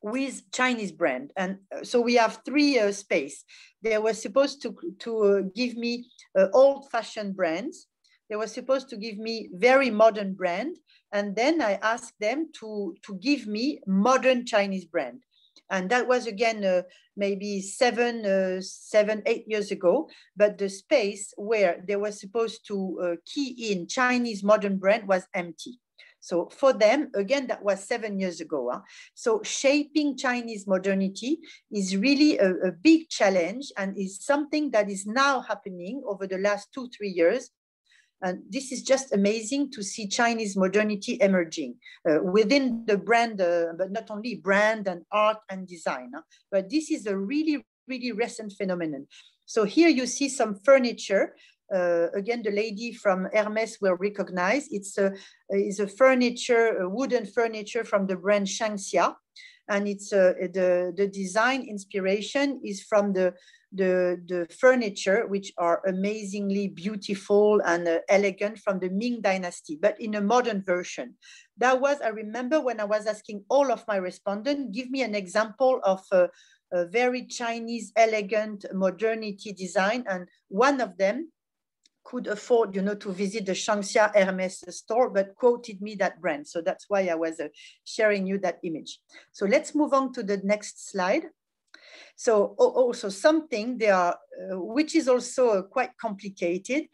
with Chinese brand. And uh, so we have three uh, space. They were supposed to, to uh, give me uh, old fashioned brands. They were supposed to give me very modern brand. And then I asked them to, to give me modern Chinese brand. And that was again uh, maybe seven, uh, seven, eight years ago. But the space where they were supposed to key in Chinese modern brand was empty. So for them, again, that was seven years ago. Huh? So shaping Chinese modernity is really a, a, big challenge and is something that is now happening over the last two, three years. And this is just amazing to see Chinese modernity emerging uh, within the brand, uh, but not only brand and art and design. Huh? But this is a really, really recent phenomenon. So here you see some furniture again, the lady from Hermes will recognize. It's a, is a furniture, a wooden furniture from the brand Shangxia. And it's uh, the, the design inspiration is from the, the, the furniture, which are amazingly beautiful and uh, elegant from the Ming Dynasty, but in a modern version. That was, I remember when I was asking all of my respondents, give me an example of a, a very Chinese, elegant modernity design. And one of them could afford, you know, to visit the Shangxia Hermes store, but quoted me that brand. So that's why I was uh, sharing you that image. So let's move on to the next slide. So also something there, are, uh, which is also quite complicated,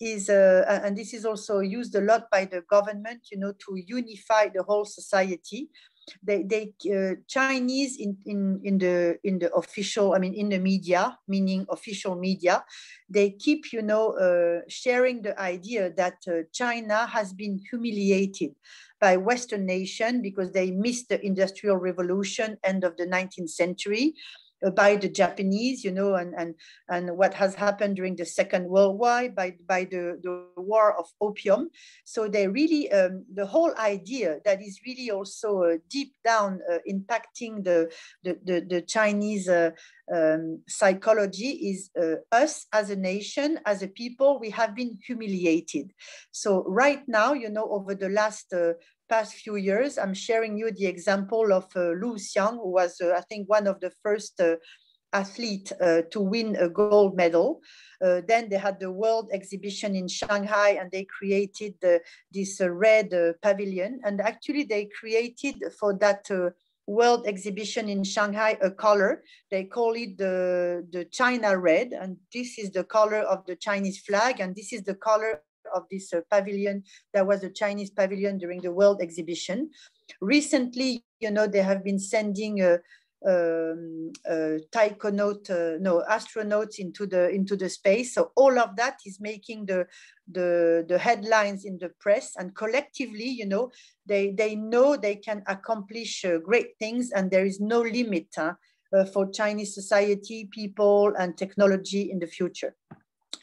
is, uh, and this is also used a lot by the government, you know, to unify the whole society they, they uh, Chinese in, in, in the in the official, I mean, in the media, meaning official media, they keep, you know, uh, sharing the idea that uh, China has been humiliated by Western nation because they missed the industrial revolution end of the 19th century by the Japanese, you know, and, and, and what has happened during the Second World War by, by the, the war of opium. So they really, um, the whole idea that is really also uh, deep down uh, impacting the, the, the, the Chinese uh, um, psychology is uh, us as a nation, as a people, we have been humiliated. So right now, you know, over the last uh, past few years. I'm sharing you the example of uh, Liu Xiang, who was, uh, I think, one of the first uh, athlete uh, to win a gold medal. Uh, then they had the world exhibition in Shanghai and they created the, this uh, red pavilion. And actually they created for that world exhibition in Shanghai a color. They call it the, the China red. And this is the color of the Chinese flag. And this is the color of this uh, pavilion that was the Chinese pavilion during the World Exhibition. Recently, you know, they have been sending a, um, uh, taikonaut, uh, no, astronauts into the into the space. So all of that is making the the the headlines in the press, and collectively, you know, they they know they can accomplish uh, great things, and there is no limit huh, uh, for Chinese society, people, and technology in the future.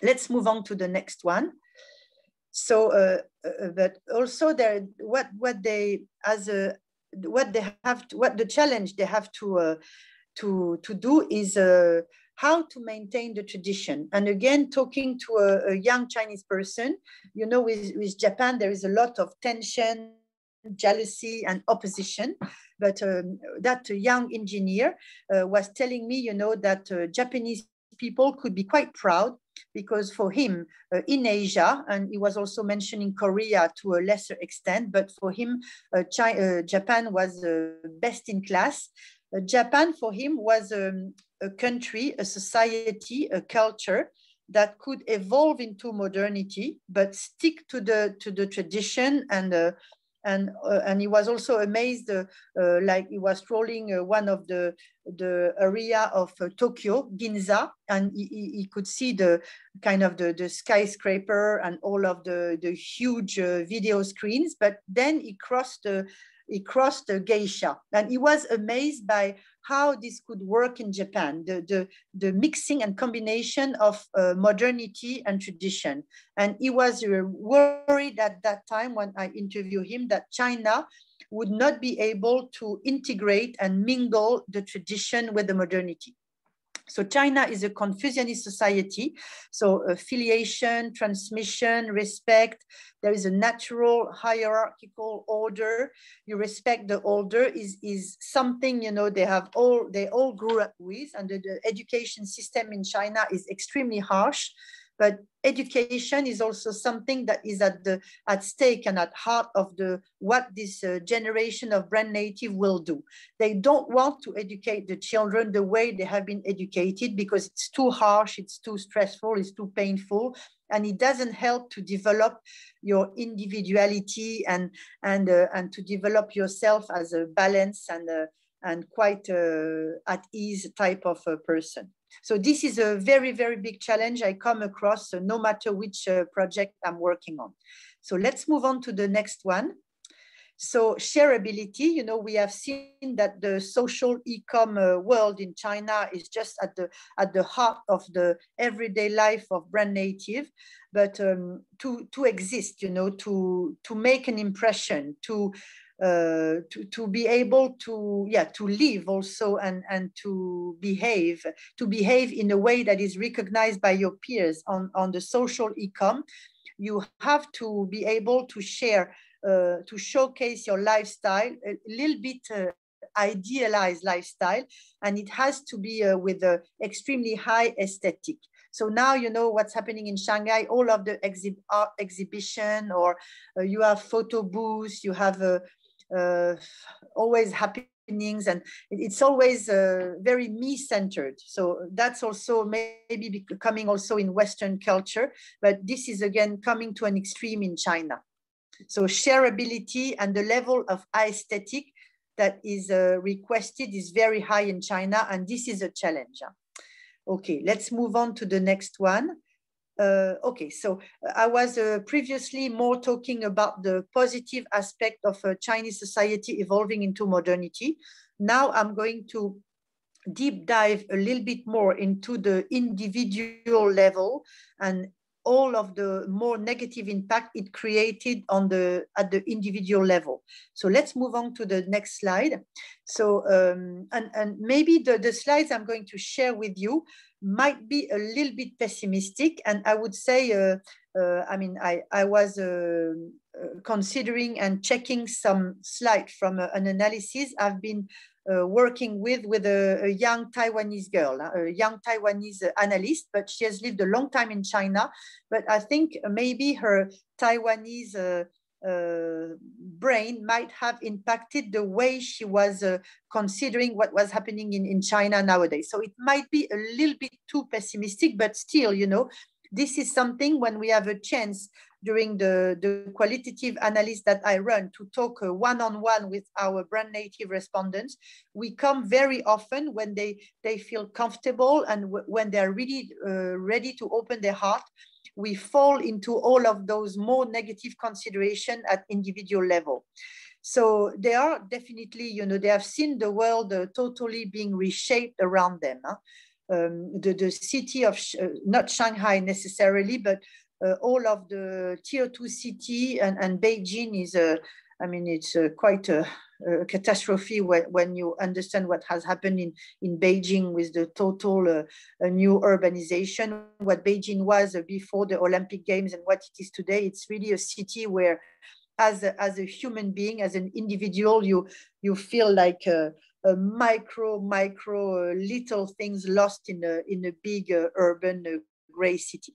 Let's move on to the next one. So, uh, uh, but also there, what what they as a what they have to, what the challenge they have to uh, to to do is uh, how to maintain the tradition. And again, talking to a, a, young Chinese person, you know, with, with Japan, there is a lot of tension, jealousy, and opposition. But um, that young engineer uh, was telling me, you know, that uh, Japanese people could be quite proud because for him uh, in Asia, and he was also mentioning Korea to a lesser extent, but for him, uh, China, uh, Japan was uh, best in class. Uh, Japan for him was um, a country, a society, a culture that could evolve into modernity, but stick to the to the tradition and uh, and uh, and he was also amazed, uh, uh, like he was strolling uh, one of the the area of uh, Tokyo, Ginza, and he, he, could see the kind of the, the skyscraper and all of the the huge video screens. But then he crossed the he crossed the geisha and he was amazed by how this could work in Japan, the, the, the mixing and combination of uh, modernity and tradition. And he was worried at that time when I interviewed him that China would not be able to integrate and mingle the tradition with the modernity. So China is a Confucianist society. So uh, affiliation, transmission, respect, there is a natural hierarchical order. You respect the older is, is something, you know, they have all, they all grew up with and the, the education system in China is extremely harsh. But education is also something that is at the at stake and at heart of the what this uh, generation of brand native will do. They don't want to educate the children the way they have been educated because it's too harsh it's too stressful it's too painful. And it doesn't help to develop your individuality and and uh, and to develop yourself as a balanced and uh, and quite uh, at ease type of a person so this is a very, very big challenge I come across uh, no matter which uh, project I'm working on. So let's move on to the next one. So shareability, you know, we have seen that the social e-com uh, world in China is just at the at the heart of the everyday life of brand native. But um, to to exist, you know, to to make an impression, to uh, to, to be able to yeah to live also and and to behave to behave in a way that is recognized by your peers on on the social ecom. You have to be able to share uh, to showcase your lifestyle a little bit uh, idealized lifestyle and it has to be uh, with an extremely high aesthetic. So now you know what's happening in Shanghai, all of the exhi art exhibition or uh, you have photo booths, you have uh, uh, always happenings and it's always uh, very me centered so that's also maybe becoming also in western culture but this is again coming to an extreme in china. So shareability and the level of aesthetic that is uh, requested is very high in china and this is a challenge. Okay let's move on to the next one uh, okay, so uh, I was uh, previously more talking about the positive aspect of uh, Chinese society evolving into modernity. Now I'm going to deep dive a little bit more into the individual level and all of the more negative impact it created on the at the individual level. So let's move on to the next slide. So um, and and maybe the the slides I'm going to share with you might be a little bit pessimistic. And I would say, uh, uh, I mean, I, I was uh, uh considering and checking some slide from uh, an analysis I've been uh, working with with a, a, young Taiwanese girl, a young Taiwanese analyst, but she has lived a long time in China. But I think maybe her Taiwanese brain might have impacted the way she was uh, considering what was happening in, in China nowadays. So it might be a little bit too pessimistic, but still, you know, this is something when we have a chance during the, the qualitative analysis that I run to talk uh, one-on-one -on -one with our brand native respondents, we come very often when they, they feel comfortable and when they're really uh, ready to open their heart we fall into all of those more negative consideration at individual level. So they are definitely, you know, they have seen the world uh, totally being reshaped around them. Huh? Um, the, the city of, uh, not Shanghai necessarily, but uh, all of the tier two city and, and Beijing is, uh, I mean, it's uh, quite a, catastrophe when, when you understand what has happened in, in Beijing with the total uh, new urbanization, what Beijing was before the Olympic Games and what it is today. It's really a city where as a, as a human being, as an individual, you, you feel like a, a micro, micro uh, little things lost in a, in a big uh, urban uh, gray city.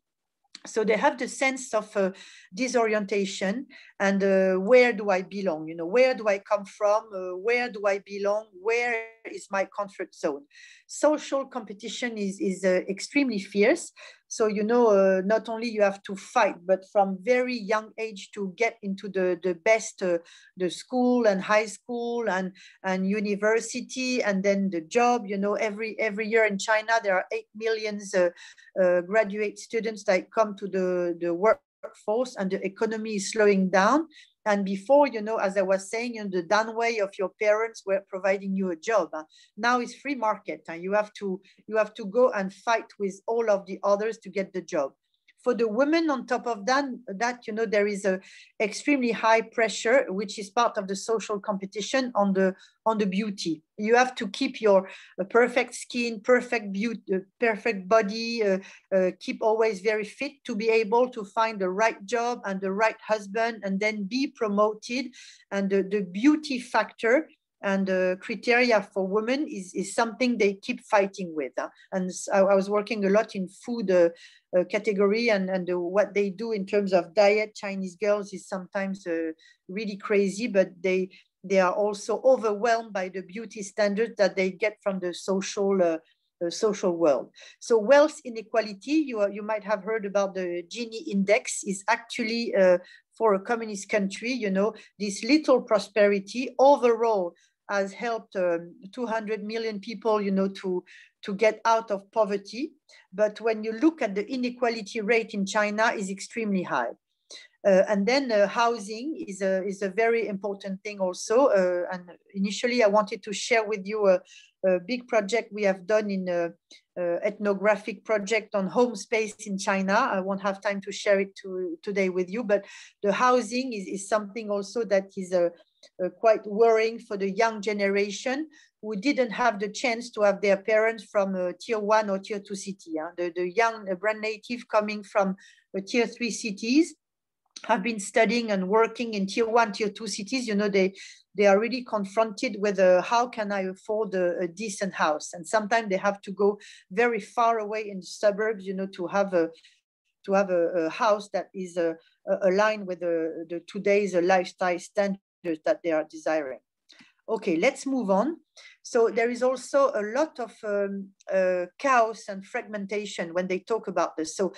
So they have the sense of uh, disorientation and uh, where do I belong? You know, where do I come from? Uh, where do I belong? Where is my comfort zone? Social competition is, is uh, extremely fierce. So, you know, uh, not only you have to fight, but from very young age to get into the, the best, uh, the school and high school and, and university, and then the job, you know, every, every year in China, there are 8 millions uh, graduate students that come to the, the workforce and the economy is slowing down and before, you know, as I was saying, know, the danwei of your parents were providing you a job. Now it's free market, and you have to you have to go and fight with all of the others to get the job for the women on top of that, that you know there is a extremely high pressure which is part of the social competition on the on the beauty. You have to keep your uh, perfect skin perfect beauty uh, perfect body uh, uh, keep always very fit to be able to find the right job and the right husband and then be promoted. And the, the beauty factor and the criteria for women is, is something they keep fighting with. Huh? And I, I, was working a lot in food uh, uh, category and, and uh, what they do in terms of diet, Chinese girls is sometimes uh, really crazy, but they, they are also overwhelmed by the beauty standards that they get from the social uh, uh, social world. So wealth inequality, you, are, you might have heard about the Gini index is actually uh, for a communist country, you know, this little prosperity overall has helped um, 200 million people, you know, to, to get out of poverty. But when you look at the inequality rate in China is extremely high. Uh, and then uh, housing is a, is a very important thing also. Uh, and initially I wanted to share with you a, a big project we have done in a, a, ethnographic project on home space in China. I won't have time to share it to, today with you, but the housing is, is something also that is a, uh, quite worrying for the young generation who didn't have the chance to have their parents from a tier one or tier two city. The, the young brand native coming from tier three cities have been studying and working in tier one, tier two cities, you know, they, they are really confronted with uh, how can I afford a, a, decent house? And sometimes they have to go very far away in the suburbs, you know, to have a, to have a, a house that is uh, aligned with the, the today's lifestyle standards that they are desiring. Okay, let's move on. So there is also a lot of um, uh, chaos and fragmentation when they talk about this. So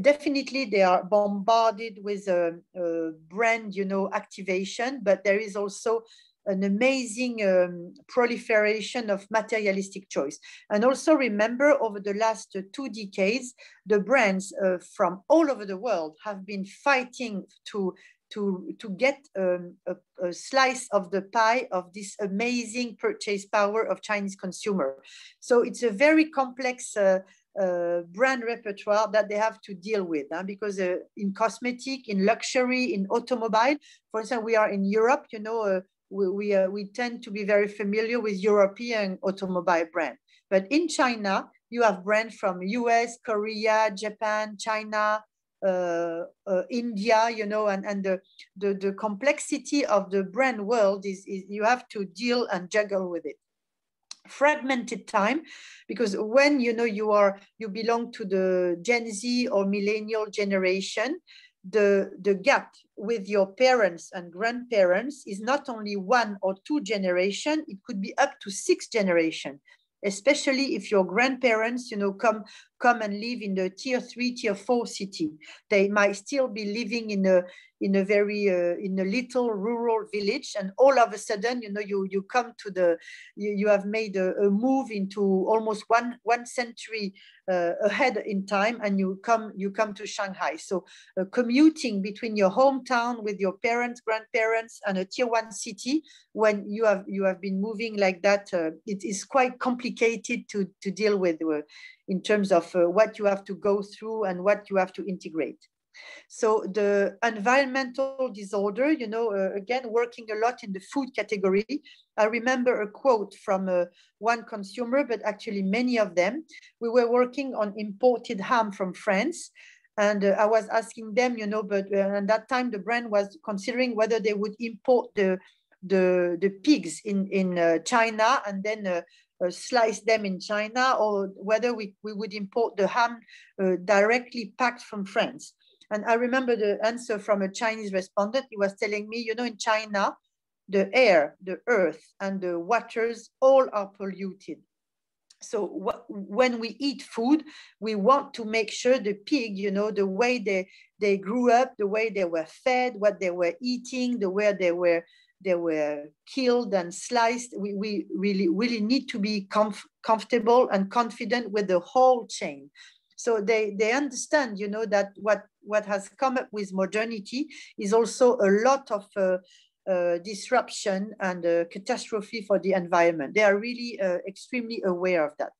definitely they are bombarded with a, a, brand, you know, activation, but there is also an amazing um, proliferation of materialistic choice. And also remember over the last uh, two decades, the brands uh, from all over the world have been fighting to to, to get um, a, a, slice of the pie of this amazing purchase power of Chinese consumer. So it's a very complex uh, uh, brand repertoire that they have to deal with huh? because uh, in cosmetic, in luxury, in automobile, for instance, we are in Europe, you know, uh, we, we, uh, we tend to be very familiar with European automobile brand. But in China, you have brands from US, Korea, Japan, China, Uh, uh, India, you know, and, and the, the, the complexity of the brand world is, is you have to deal and juggle with it. Fragmented time because when you know you are you belong to the gen z or millennial generation the the gap with your parents and grandparents is not only one or two generation it could be up to six generation especially if your grandparents you know come come and live in the tier three tier four city they might still be living in a in a very uh, in a little rural village and all of a sudden you know you you come to the you, you have made a, a move into almost one one century uh, ahead in time and you come you come to Shanghai. So uh, commuting between your hometown with your parents, grandparents, and a tier one city when you have you have been moving like that, uh, it is quite complicated to to deal with uh, in terms of uh, what you have to go through and what you have to integrate. So the environmental disorder, you know, uh, again, working a lot in the food category. I remember a quote from uh, one consumer, but actually many of them. We were working on imported ham from France. And uh, I was asking them, you know, but uh, at that time the brand was considering whether they would import the the, the pigs in, in uh, China and then uh, slice them in China or whether we, we would import the ham uh, directly packed from France. And I remember the answer from a Chinese respondent. He was telling me, you know, in China, the air, the earth, and the waters all are polluted. So when we eat food, we want to make sure the pig, you know, the way they, they grew up, the way they were fed, what they were eating, the way they were they were killed and sliced. We, we really really need to be comf comfortable and confident with the whole chain. So they, they understand, you know, that what, what has come up with modernity is also a lot of uh, uh, disruption and uh, catastrophe for the environment. They are really uh, extremely aware of that.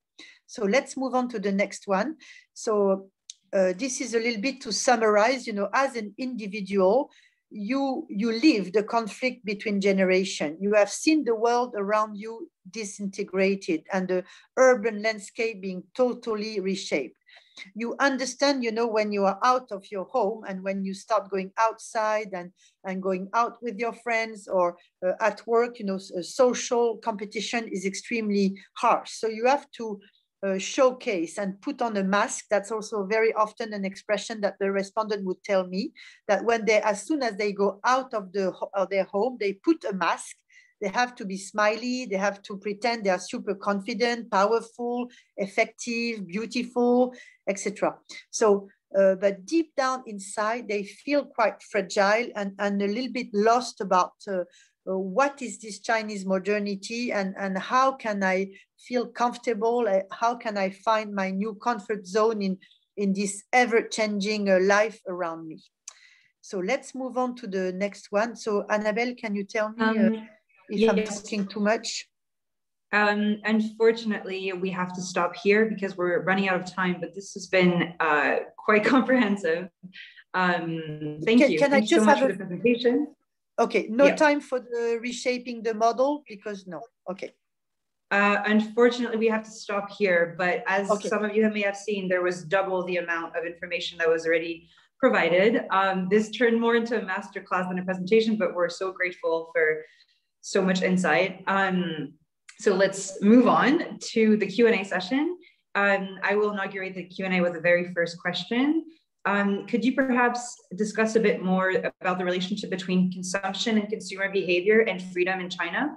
So let's move on to the next one. So uh, this is a little bit to summarize, you know, as an individual, you you live the conflict between generation you have seen the world around you disintegrated and the urban landscape being totally reshaped you understand, you know, when you are out of your home and when you start going outside and, and going out with your friends or uh, at work, you know, social competition is extremely harsh. So you have to showcase and put on a mask. That's also very often an expression that the respondent would tell me that when they, as soon as they go out of, the, of their home, they put a mask. They have to be smiley. They have to pretend they are super confident, powerful, effective, beautiful, etc. So, uh, but deep down inside, they feel quite fragile and, and a little bit lost about uh, what is this Chinese modernity and, and how can I feel comfortable? Uh, how can I find my new comfort zone in, in this ever-changing uh, life around me? So let's move on to the next one. So Annabelle, can you tell me um, uh, if yes. I'm talking too much? Um, unfortunately, we have to stop here because we're running out of time, but this has been uh, quite (laughs) comprehensive. Um, thank can, you. Can thank I just so have a, the presentation. Okay, no yeah. time for the reshaping the model because no, okay. Uh, unfortunately, we have to stop here, but as okay. some of you may have seen, there was double the amount of information that was already provided. Um, this turned more into a masterclass than a presentation, but we're so grateful for so much insight. Um, so let's move on to the Q&A session. Um, I will inaugurate the Q&A with the very first question. Um, could you perhaps discuss a bit more about the relationship between consumption and consumer behavior and freedom in China?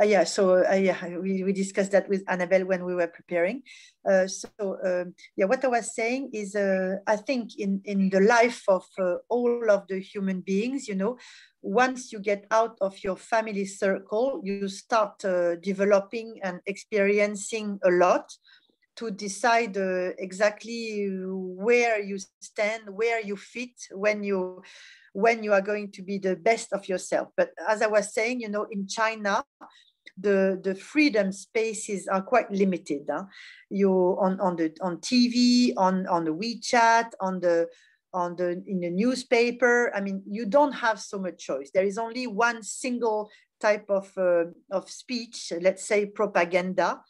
Uh, yeah, so uh, yeah, we, we discussed that with Annabelle when we were preparing. Uh, so um, yeah, what I was saying is, uh, I think in in the life of uh, all of the human beings, you know, once you get out of your family circle, you start uh, developing and experiencing a lot to decide uh, exactly where you stand, where you fit when you when you are going to be the best of yourself. But as I was saying, you know, in China, the the freedom spaces are quite limited. Huh? You on on the on TV, on on the WeChat, on the on the in the newspaper. I mean, you don't have so much choice. There is only one single type of uh, of speech, let's say propaganda,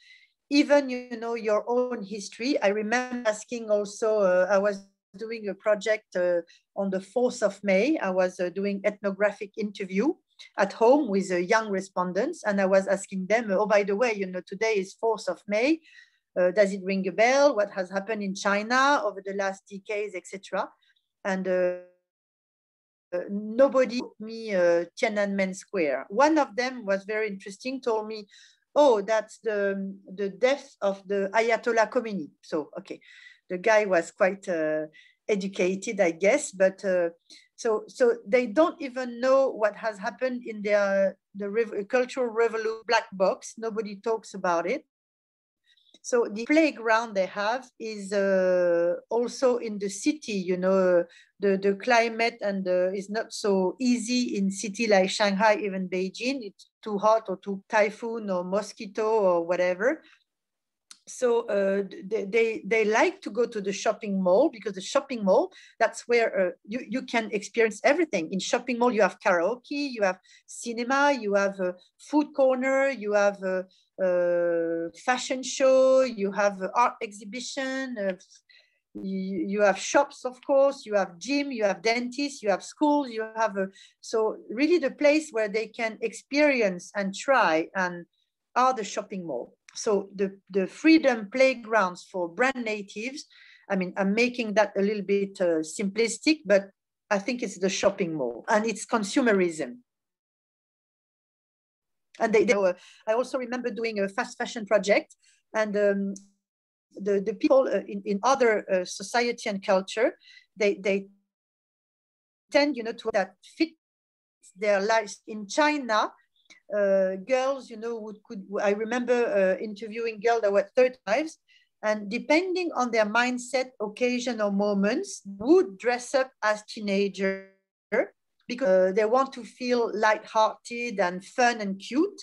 even you know your own history. I remember asking also. Uh, I was doing a project uh, on the 4th of May. I was uh, doing ethnographic interview at home with uh, young respondents, and I was asking them, "Oh, by the way, you know, today is 4th of May. Uh, does it ring a bell? What has happened in China over the last decades, etc." And uh, nobody me uh, Tiananmen Square. One of them was very interesting. Told me, "Oh, that's the the death of the Ayatollah Khomeini." So okay, the guy was quite uh, educated, I guess, but uh, so so they don't even know what has happened in their the rev cultural revolution black box. Nobody talks about it. So the playground they have is uh, also in the city. You know, the the climate and uh, is not so easy in city like Shanghai, even Beijing. It's too hot or too typhoon or mosquito or whatever. So uh, they, they, they like to go to the shopping mall because the shopping mall that's where uh, you, you can experience everything. In shopping mall you have karaoke you have cinema you have a food corner you have a, a fashion show you have art exhibition you, have shops of course you have gym you have dentists you have schools you have a, so really the place where they can experience and try and are the shopping mall so the, the freedom playgrounds for brand natives, I mean, I'm making that a little bit uh, simplistic, but I think it's the shopping mall and it's consumerism. And they, they were, I also remember doing a fast fashion project and um, the, the people uh, in, in other uh, society and culture, they, they tend, you know, to that fit their lives in China uh, girls, you know, would, could, I remember uh, interviewing girls that were 35 and depending on their mindset, occasion or moments, would dress up as teenager because uh, they want to feel light-hearted and fun and cute.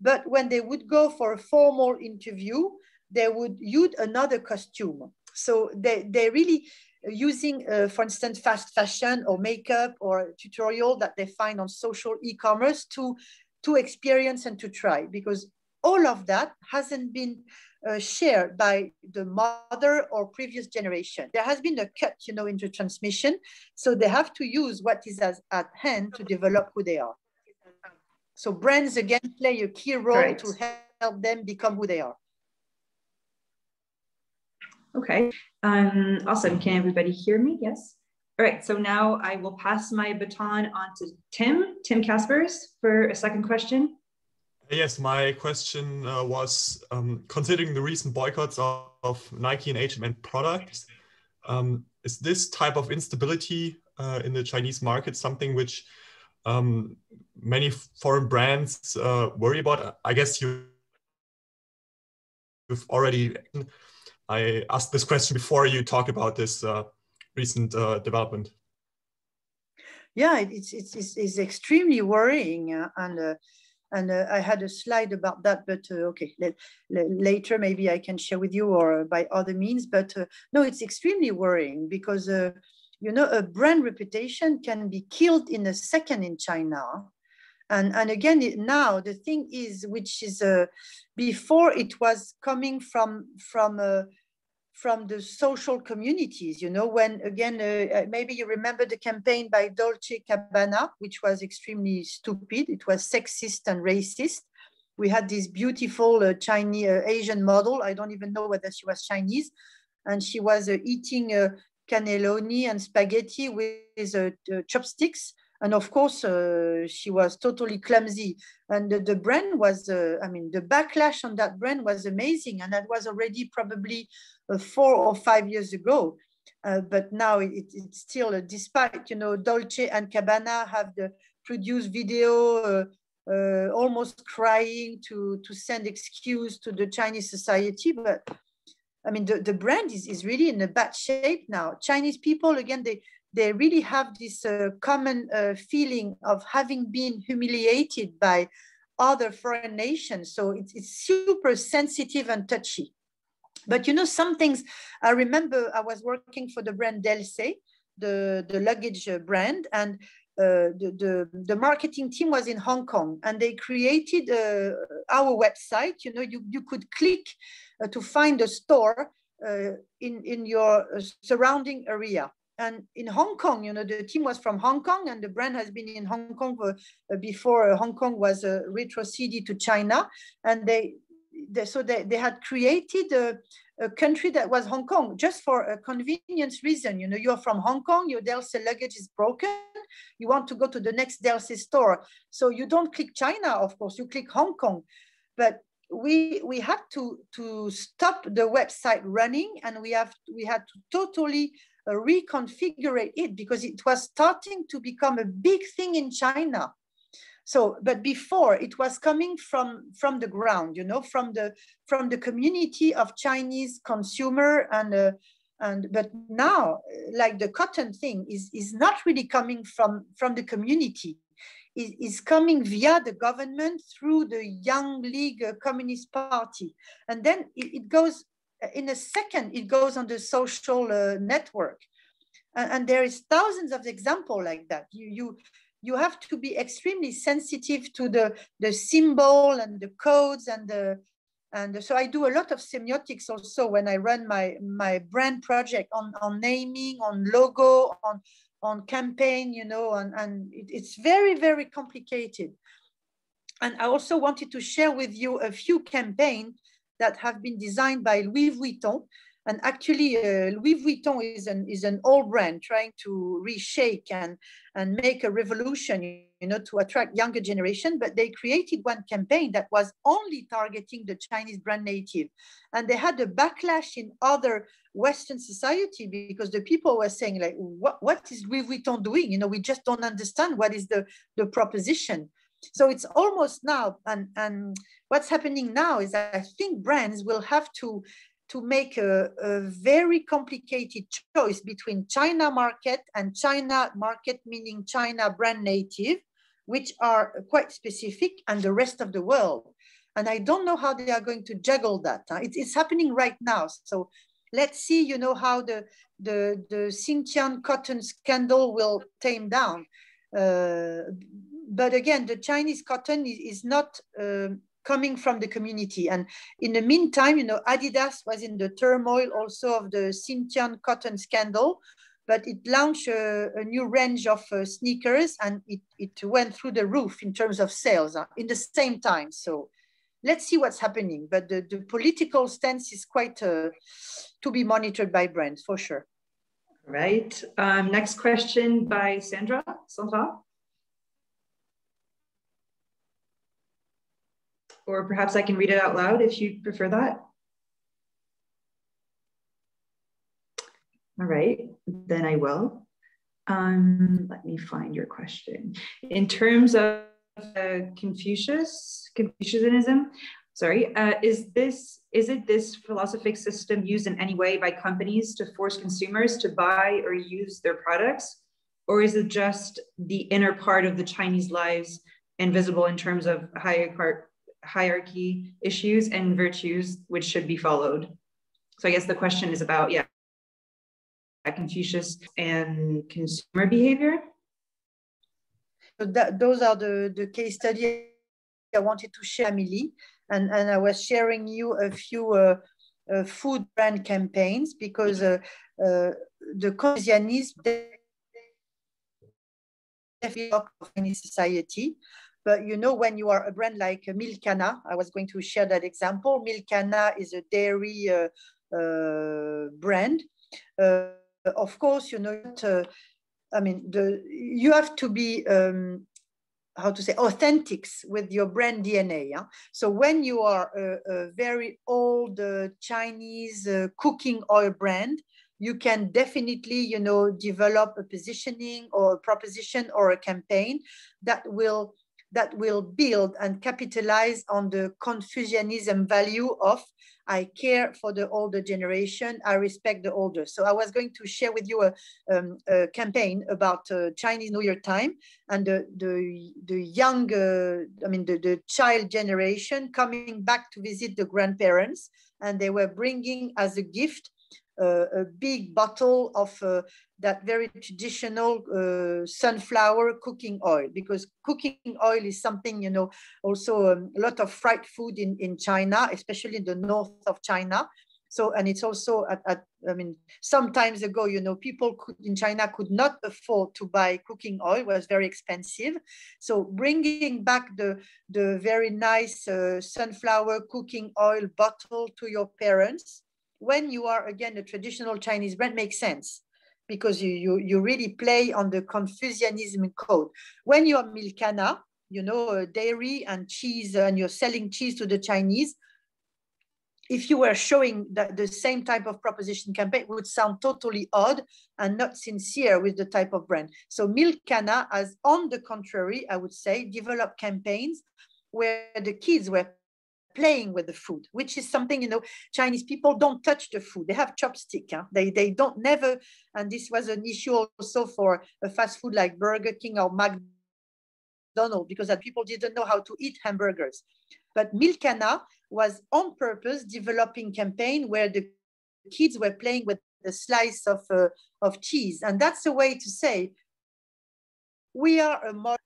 But when they would go for a formal interview, they would use another costume. So they, they really using, uh, for instance, fast fashion or makeup or tutorial that they find on social e-commerce to to experience and to try because all of that hasn't been uh, shared by the mother or previous generation. There has been a cut, you know, into transmission. So they have to use what is as, at hand to develop who they are. So brands again play a key role right. to help them become who they are. Okay, um, awesome. Can everybody hear me? Yes. All right, so now I will pass my baton on to Tim, Tim Caspers, for a second question. Yes, my question uh, was um, considering the recent boycotts of, of Nike and H&M products, um, is this type of instability uh, in the Chinese market something which um, many foreign brands uh, worry about? I guess you, have already. I asked this question before you talked about this uh, recent uh, development. Yeah, it's, it's, it's, extremely worrying uh, and and uh, I had a slide about that, but uh, okay, later maybe I can share with you or by other means. But uh, no, it's extremely worrying because uh, you know a brand reputation can be killed in a second in China. And, and again, now the thing is, which is uh, before it was coming from from uh, from the social communities, you know, when again, uh, uh, maybe you remember the campaign by Dolce Gabbana, which was extremely stupid. It was sexist and racist. We had this beautiful uh, Chinese uh, Asian model. I don't even know whether she was Chinese. And she was uh, eating uh, cannelloni and spaghetti with chopsticks and of course uh, she was totally clumsy. And the, the brand was uh, i mean the backlash on that brand was amazing. And that was already probably uh, four or five years ago. Uh, but now it, it's still uh, despite you know dolce and Gabbana have the produced video uh, almost crying to to send excuse to the chinese society. But I mean, the, the brand is, is really in a bad shape now. Chinese people, again, they, they really have this uh, common uh, feeling of having been humiliated by other foreign nations. So it's, it's super sensitive and touchy. But you know, some things, I remember I was working for the brand Delsey, the, the luggage uh, brand, and uh, the, the, the, marketing team was in Hong Kong and they created uh, our website. You know, you, you could click uh, to find a store in, in your surrounding area and in Hong Kong, you know, the team was from Hong Kong and the brand has been in Hong Kong uh, before uh, Hong Kong was uh, retroceded to China. And they, they so they, they had created a, a, country that was Hong Kong just for a convenience reason. You know, you're from Hong Kong, your Delsey luggage is broken. You want to go to the next Delsey store. So you don't click China, of course, you click Hong Kong. But we we had to to stop the website running and we have we had to totally reconfigure it because it was starting to become a big thing in China. So, but before it was coming from from the ground, you know, from the from the community of Chinese consumer and uh, and but now, like the cotton thing is is not really coming from from the community. Is, is coming via the government through the Young League uh, Communist Party. And then it goes in a second, it goes on the social uh, network. And, and, there is thousands of examples like that. You, you, you have to be extremely sensitive to the, the symbol and the codes and the, and so I do a lot of semiotics also when I run my, my brand project on, on naming, on logo, on, on campaign, you know, and, and it, it's very, very complicated. And I also wanted to share with you a few campaigns that have been designed by Louis Vuitton. And actually, uh, Louis Vuitton is an, is an old brand trying to reshake and, and make a revolution, you know, to attract younger generation. But they created one campaign that was only targeting the Chinese brand native. And they had a backlash in other Western society because the people were saying like, what, what is Louis Vuitton doing? You know, we just don't understand what is the, the proposition. So it's almost now, and, and what's happening now is I think brands will have to, to make a, a very complicated choice between China market and China market, meaning China brand native, which are quite specific, and the rest of the world. And I don't know how they are going to juggle that. It's, it's happening right now. So let's see, you know, how the, the, the Xinjiang cotton scandal will tame down. Uh, but again, the Chinese cotton is, is not um, coming from the community. And in the meantime, you know, Adidas was in the turmoil also of the Xinjiang cotton scandal, but it launched a, a new range of uh, sneakers and it, it went through the roof in terms of sales uh, in the same time. So let's see what's happening. But the, the political stance is quite uh, to be monitored by brands for sure. Right. Um, next question by Sandra. Sandra. Or perhaps I can read it out loud if you prefer that. All right, then I will. Um, let me find your question. In terms of uh, Confucius, Confucianism, sorry, uh, is this is it this philosophic system used in any way by companies to force consumers to buy or use their products, or is it just the inner part of the Chinese lives invisible in terms of hierarchy issues and virtues which should be followed? So I guess the question is about yeah, Confucius and consumer behavior. So that, those are the, the case studies I wanted to share, Emily. And, and I was sharing you a few uh, uh, food brand campaigns because uh, uh the Confucianism of any society. But you know, when you are a brand like Milkana, I was going to share that example. Milkana is a dairy uh, uh, brand of course, you know, uh, I mean, the, you have to be, um, how to say, authentic with your brand DNA. Yeah? So when you are a, a very old uh, Chinese uh, cooking oil brand, you can definitely, you know, develop a positioning or a proposition or a campaign that will that will build and capitalize on the Confucianism value of I care for the older generation. I respect the older. So I was going to share with you a, um, a campaign about uh, Chinese New Year time and the, the, the young, uh, I mean, the, the child generation coming back to visit the grandparents. And they were bringing as a gift a big bottle of uh, that very traditional uh, sunflower cooking oil because cooking oil is something you know also um, a lot of fried food in in china especially in the north of china. So and it's also at, at, i mean some times ago you know people could, in china could not afford to buy cooking oil it was very expensive. So bringing back the the very nice uh, sunflower cooking oil bottle to your parents when you are again a traditional Chinese brand makes sense because you, you, you really play on the Confucianism code. When you are Milkana, you know, uh, dairy and cheese, and you're selling cheese to the Chinese, if you were showing that the same type of proposition campaign would sound totally odd and not sincere with the type of brand. So Milkana has, on the contrary, I would say, developed campaigns where the kids were playing with the food, which is something, you know, Chinese people don't touch the food. They have chopstick. Huh? They, they don't never, and this was an issue also for a fast food like Burger King or McDonald's because that people didn't know how to eat hamburgers. But Milkana was on purpose developing campaign where the kids were playing with a slice of, uh, of cheese. And that's a way to say we are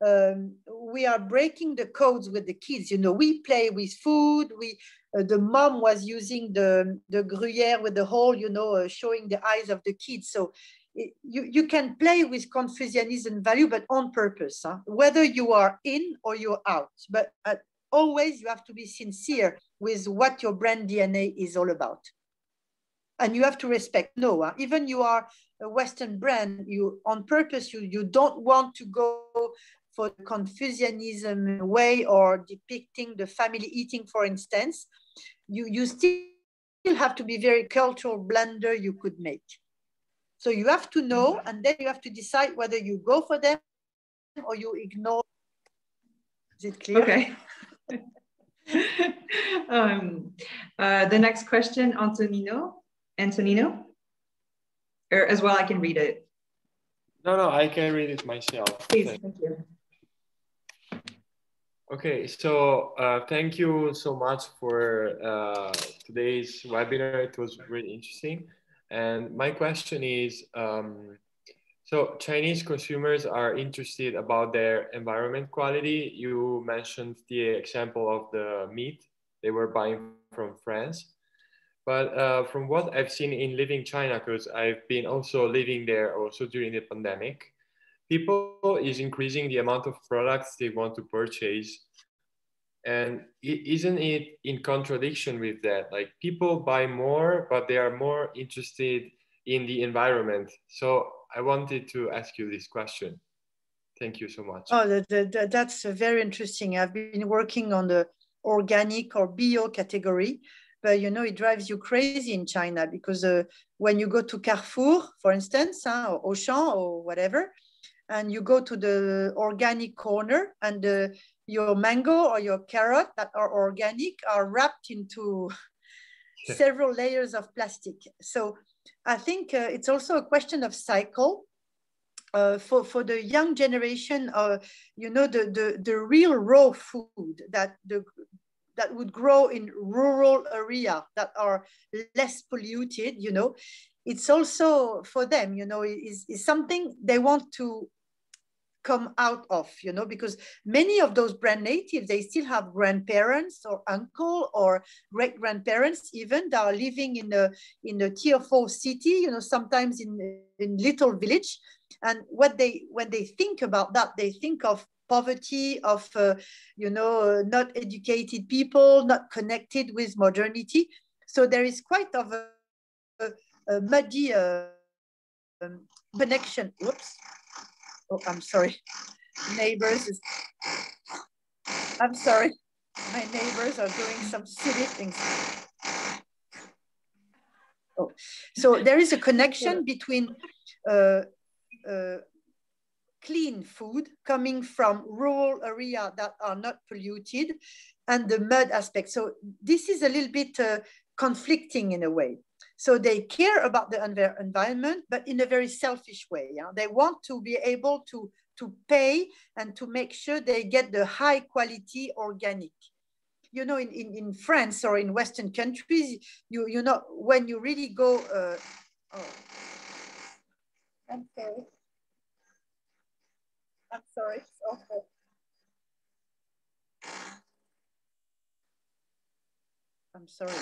um, we are breaking the codes with the kids. You know, we play with food. We uh, the mom was using the the Gruyere with the hole. You know, uh, showing the eyes of the kids. So you you can play with Confucianism value, but on purpose. Huh? Whether you are in or you're out, but uh, always you have to be sincere with what your brand DNA is all about and you have to respect Noah. Even you are a Western brand, you on purpose you you don't want to go for the Confucianism way or depicting the family eating, for instance. You you still have to be very cultural blunder you could make. So you have to know, and then you have to decide whether you go for them or you ignore. Is it clear? Okay. (laughs) um, uh, the next question, Antonino. Antonino? Or as well, I can read it. No, no, I can read it myself. Please, thank, thank you. Okay, so uh, thank you so much for uh, today's webinar. It was really interesting. And my question is, um, So Chinese consumers are interested about their environment quality. You mentioned the example of the meat they were buying from France. But uh, from what I've seen in living China, because I've been also living there also during the pandemic, people is increasing the amount of products they want to purchase. And isn't it in contradiction with that? Like people buy more, but they are more interested in the environment. So I wanted to ask you this question. Thank you so much. Oh, the, the, that's very interesting. I've been working on the organic or bio category, but you know, it drives you crazy in China because uh, when you go to Carrefour, for instance, huh, or Auchan or whatever, and you go to the organic corner and uh, your mango or your carrot that are organic are wrapped into (laughs) several layers of plastic. So I think uh, it's also a question of cycle. Uh, for, for the young generation, uh, you know, the, the, the real raw food that, the, that would grow in rural area that are less polluted, you know, it's also for them, you know, is, is something they want to come out of, you know, because many of those brand natives, they still have grandparents or uncle or great grandparents even that are living in a, in a tier four city, you know, sometimes in, in little village. And what they, when they think about that, they think of poverty, of, uh, you know, not educated people, not connected with modernity. So there is quite of a, a, a muddy uh, um, connection. Whoops oh, I'm sorry, neighbors. Is, I'm sorry, my neighbors are doing some silly things. Oh, so there is a connection between uh, uh, clean food coming from rural area that are not polluted and the mud aspect. So this is a little bit uh, conflicting in a way. So they care about the environment, but in a very selfish way. Yeah? They want to be able to, to pay and to make sure they get the high quality organic. You know, in, in, in France or in Western countries, you, you know, when you really go, uh, oh, I'm sorry. I'm (laughs) sorry, it's awful. I'm sorry.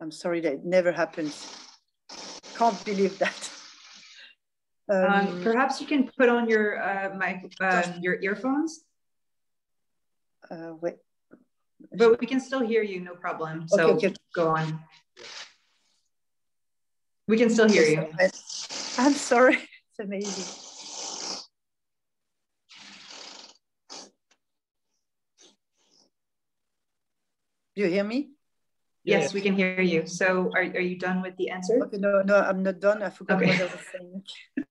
I'm sorry that it never happens. Can't believe that. (laughs) Um, um, perhaps you can put on your uh, mic, uh, your earphones. Uh, wait. But we can still hear you, no problem. So okay, okay. go on. We can still hear you. (laughs) I'm sorry. (laughs) It's amazing. Do you hear me? Yes, we can hear you. So are, are you done with the answer? Okay, no, no, I'm not done. I forgot okay. what I was saying. (laughs)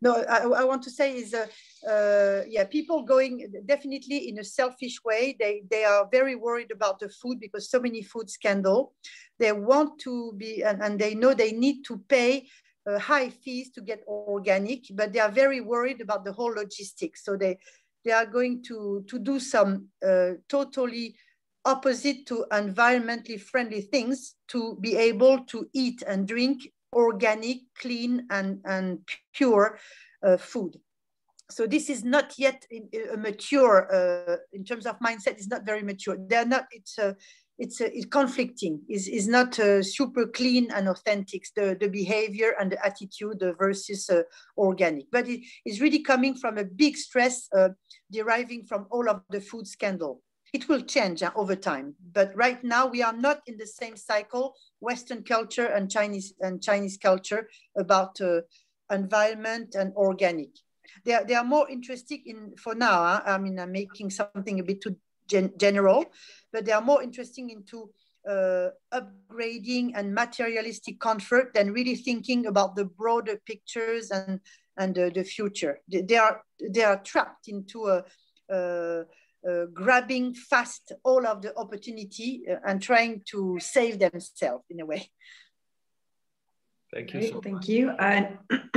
no, I, I, want to say is, uh, uh, yeah, people going definitely in a selfish way. They, they are very worried about the food because so many food scandal. They want to be, and, and they know they need to pay uh, high fees to get organic, but they are very worried about the whole logistics. So they, they are going to, to do some uh, totally opposite to environmentally friendly things to be able to eat and drink organic, clean, and, and pure uh, food. So this is not yet a mature, uh, in terms of mindset, it's not very mature. They're not, it's, a, it's, a, it's conflicting, Is it's not uh, super clean and authentic, the, the behavior and the attitude versus uh, organic. But it is really coming from a big stress uh, deriving from all of the food scandal it will change uh, over time. But right now we are not in the same cycle, Western culture and Chinese and Chinese culture about uh, environment and organic. They are, they are more interested in, for now, uh, I mean, I'm making something a bit too gen general, but they are more interesting into uh, upgrading and materialistic comfort than really thinking about the broader pictures and, and uh, the future. They, they, are, they are trapped into a, uh, grabbing fast all of the opportunity uh, and trying to save themselves in a way. Thank you. So thank you. Uh, (clears throat)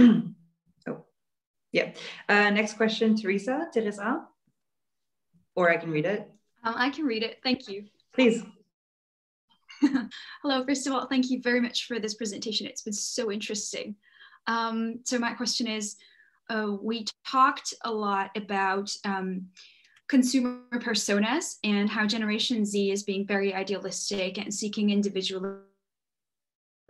oh, yeah. Uh, next question, Teresa. Teresa, or I can read it. Um, I can read it. Thank you. Please. (laughs) Hello, first of all, thank you very much for this presentation. It's been so interesting. Um, so my question is, uh, we talked a lot about um, consumer personas and how Generation Z is being very idealistic and seeking individualism.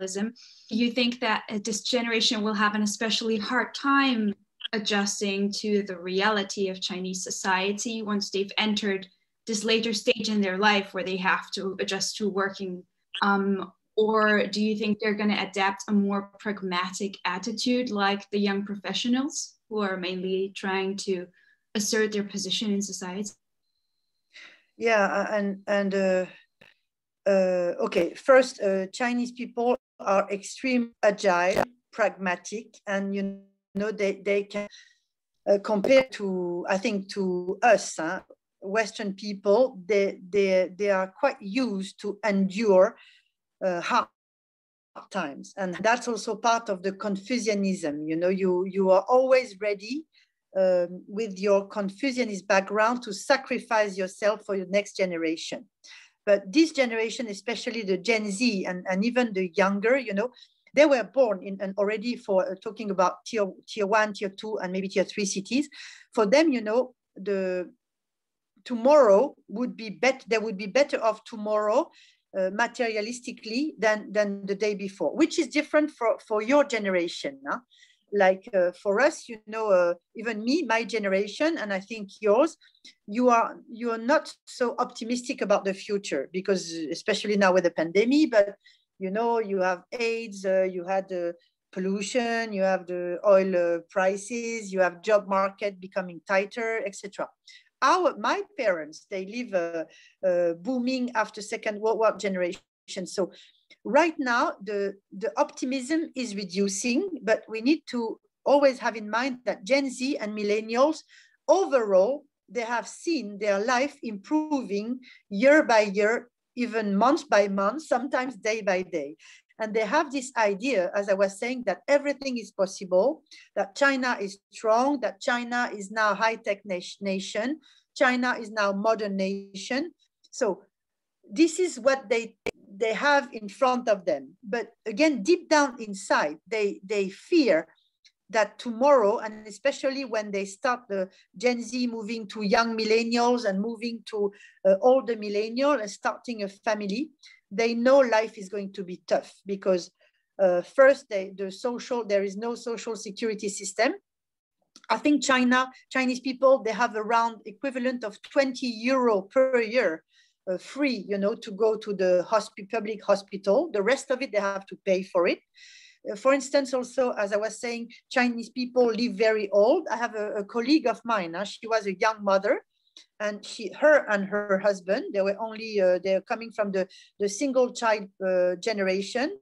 Do you think that this generation will have an especially hard time adjusting to the reality of Chinese society once they've entered this later stage in their life where they have to adjust to working? Um, or do you think they're going to adapt a more pragmatic attitude like the young professionals who are mainly trying to assert their position in society? Yeah, and and uh, uh, okay. First, uh, Chinese people are extreme agile, pragmatic, and you know they they can uh, compare to I think to us, huh? Western people. They they they are quite used to endure uh, hard times, and that's also part of the Confucianism. You know, you you are always ready um, with your Confucianist background to sacrifice yourself for your next generation. But this generation, especially the Gen Z and, and even the younger, you know, they were born in and already for uh, talking about tier, tier one, tier two, and maybe tier three cities. For them, you know, the tomorrow would be better, they would be better off tomorrow uh, materialistically than, than the day before, which is different for, for your generation. Huh? Like uh, for us you know uh, even me my generation and i think yours you are you are not so optimistic about the future because especially now with the pandemic but you know you have aids uh, you had the pollution you have the oil uh, prices you have job market becoming tighter etc our my parents they live uh, uh, booming after second world war generation. So right now the, the optimism is reducing, but we need to always have in mind that Gen Z and millennials overall, they have seen their life improving year by year, even month by month, sometimes day by day. And they have this idea, as I was saying, that everything is possible, that China is strong, that China is now high-tech nation, China is now modern nation. So this is what they they have in front of them. But again, deep down inside, they, they fear that tomorrow, and especially when they start the Gen Z moving to young millennials and moving to uh, older millennial and starting a family, they know life is going to be tough because uh, first, they, the social, there is no social security system. I think China, Chinese people, they have around equivalent of 20 euro per year uh, free, you know, to go to the public hospital. The rest of it, they have to pay for it. Uh, for instance, also, as I was saying, Chinese people live very old. I have a, a colleague of mine, she was a young mother, and she, her and her husband, they were only, uh, they're coming from the, the single child uh, generation.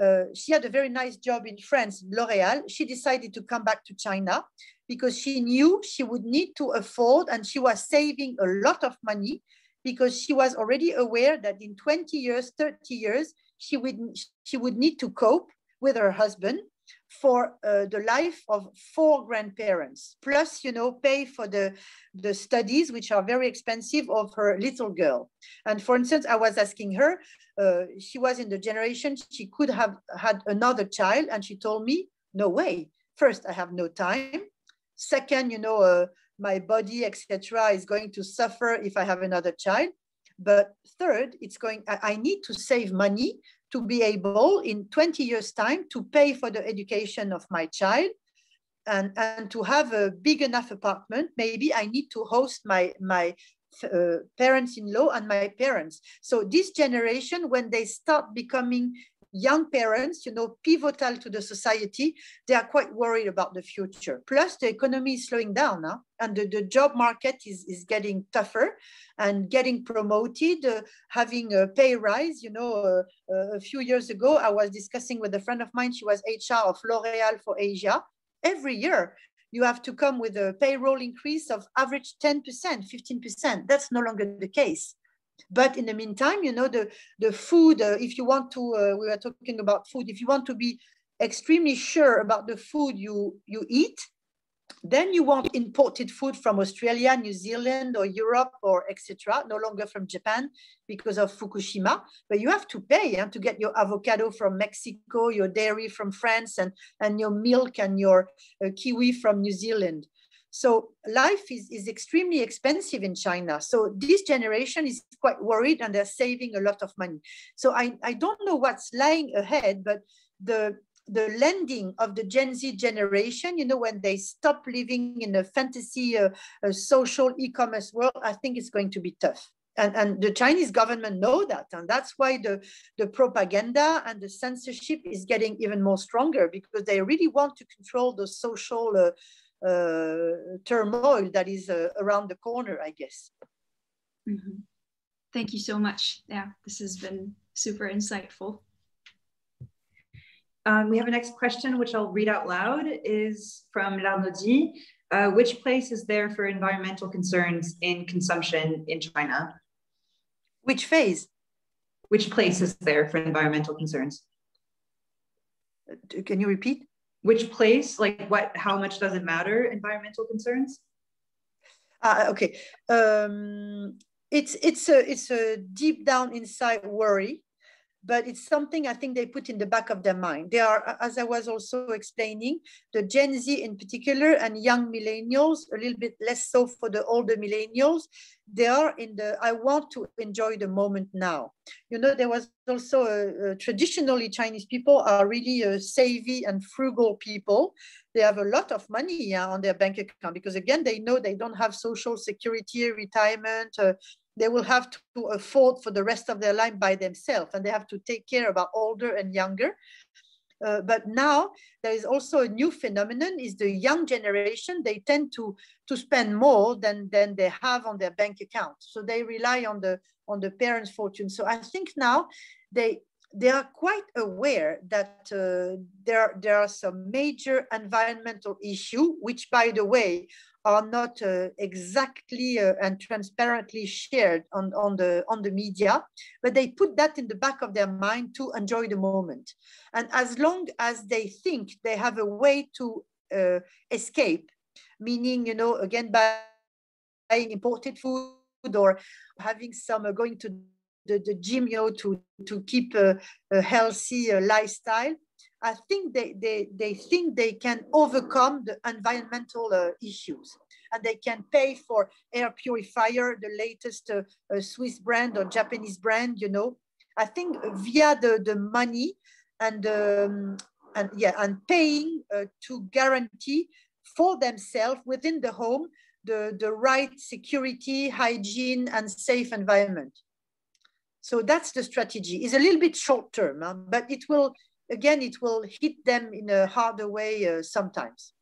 Uh, she had a very nice job in France, L'Oreal. She decided to come back to China because she knew she would need to afford and she was saving a lot of money because she was already aware that in 20 years, 30 years, she would, she would need to cope with her husband for uh, the life of four grandparents, plus, you know, pay for the, the studies, which are very expensive, of her little girl. And for instance, I was asking her, uh, she was in the generation, she could have had another child, and she told me, no way. First, I have no time. Second, you know, uh, my body, etc., is going to suffer if I have another child. But third, it's going, I need to save money to be able in 20 years time to pay for the education of my child and, and to have a big enough apartment. Maybe I need to host my, my uh, parents-in-law and my parents. So this generation, when they start becoming young parents, you know, pivotal to the society, they are quite worried about the future. Plus, the economy is slowing down now, and the, the job market is, is getting tougher and getting promoted, uh, having a pay rise. You know, uh, uh, a few years ago, I was discussing with a friend of mine, she was HR of L'Oreal for Asia. Every year, you have to come with a payroll increase of average 10%, 15%. That's no longer the case. But in the meantime, you know, the, the food, uh, if you want to, uh, we were talking about food, if you want to be extremely sure about the food you, you eat, then you want imported food from Australia, New Zealand, or Europe, or etc. No longer from Japan because of Fukushima. But you have to pay to get your avocado from Mexico, your dairy from France, and, and your milk and your uh, kiwi from New Zealand. So life is, is extremely expensive in China. So this generation is quite worried and they're saving a lot of money. So I, I don't know what's lying ahead, but the the lending of the Gen Z generation, you know, when they stop living in a fantasy uh, a social e-commerce world, I think it's going to be tough. And, and the Chinese government know that. And that's why the, the propaganda and the censorship is getting even more stronger because they really want to control the social uh, turmoil that is uh, around the corner, I guess. Mm -hmm. Thank you so much. Yeah, this has been super insightful. Um, we have a next question, which I'll read out loud, is from Larnaudie. Uh, which place is there for environmental concerns in consumption in China? Which phase? Which place is there for environmental concerns? Uh, can you repeat? Which place, like what, how much does it matter, environmental concerns? Uh, okay. Um, it's, it's, a, it's a deep down inside worry but it's something I think they put in the back of their mind. They are, as I was also explaining, the Gen Z in particular and young millennials, a little bit less so for the older millennials, they are in the, I want to enjoy the moment now. You know, there was also a, a traditionally Chinese people are really a savvy and frugal people. They have a lot of money on their bank account because again, they know they don't have social security, retirement, uh, they will have to afford for the rest of their life by themselves and they have to take care about older and younger. Uh, but now there is also a new phenomenon is the young generation they tend to to spend more than than they have on their bank account. So they rely on the on the parents fortune. So i think now they they are quite aware that uh, there, there are some major environmental issue, which by the way, are not uh, exactly uh, and transparently shared on, on, the, on the media, but they put that in the back of their mind to enjoy the moment. And as long as they think they have a way to uh, escape, meaning, you know, again, buying imported food or having some uh, going to the, the gym, you know, to, to keep a, a healthy uh, lifestyle, I think they, they, they think they can overcome the environmental uh, issues and they can pay for air purifier, the latest uh, uh, Swiss brand or Japanese brand, you know. I think via the, the money and, um, and, yeah, and paying uh, to guarantee for themselves within the home the, the right security, hygiene, and safe environment. So that's the strategy. It's a little bit short term, huh? but it will again, it will hit them in a harder way uh, sometimes.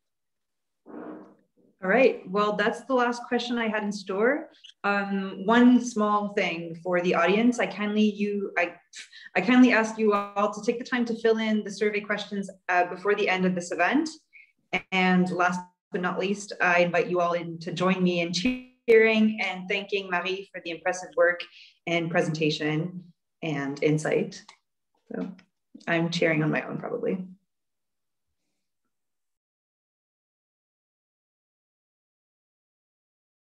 All right, well, that's the last question I had in store. Um, one small thing for the audience, I kindly you, I, I kindly ask you all to take the time to fill in the survey questions uh, before the end of this event. And last but not least, I invite you all in to join me in cheering and thanking Marie for the impressive work and presentation and insight. So. I'm cheering on my own probably.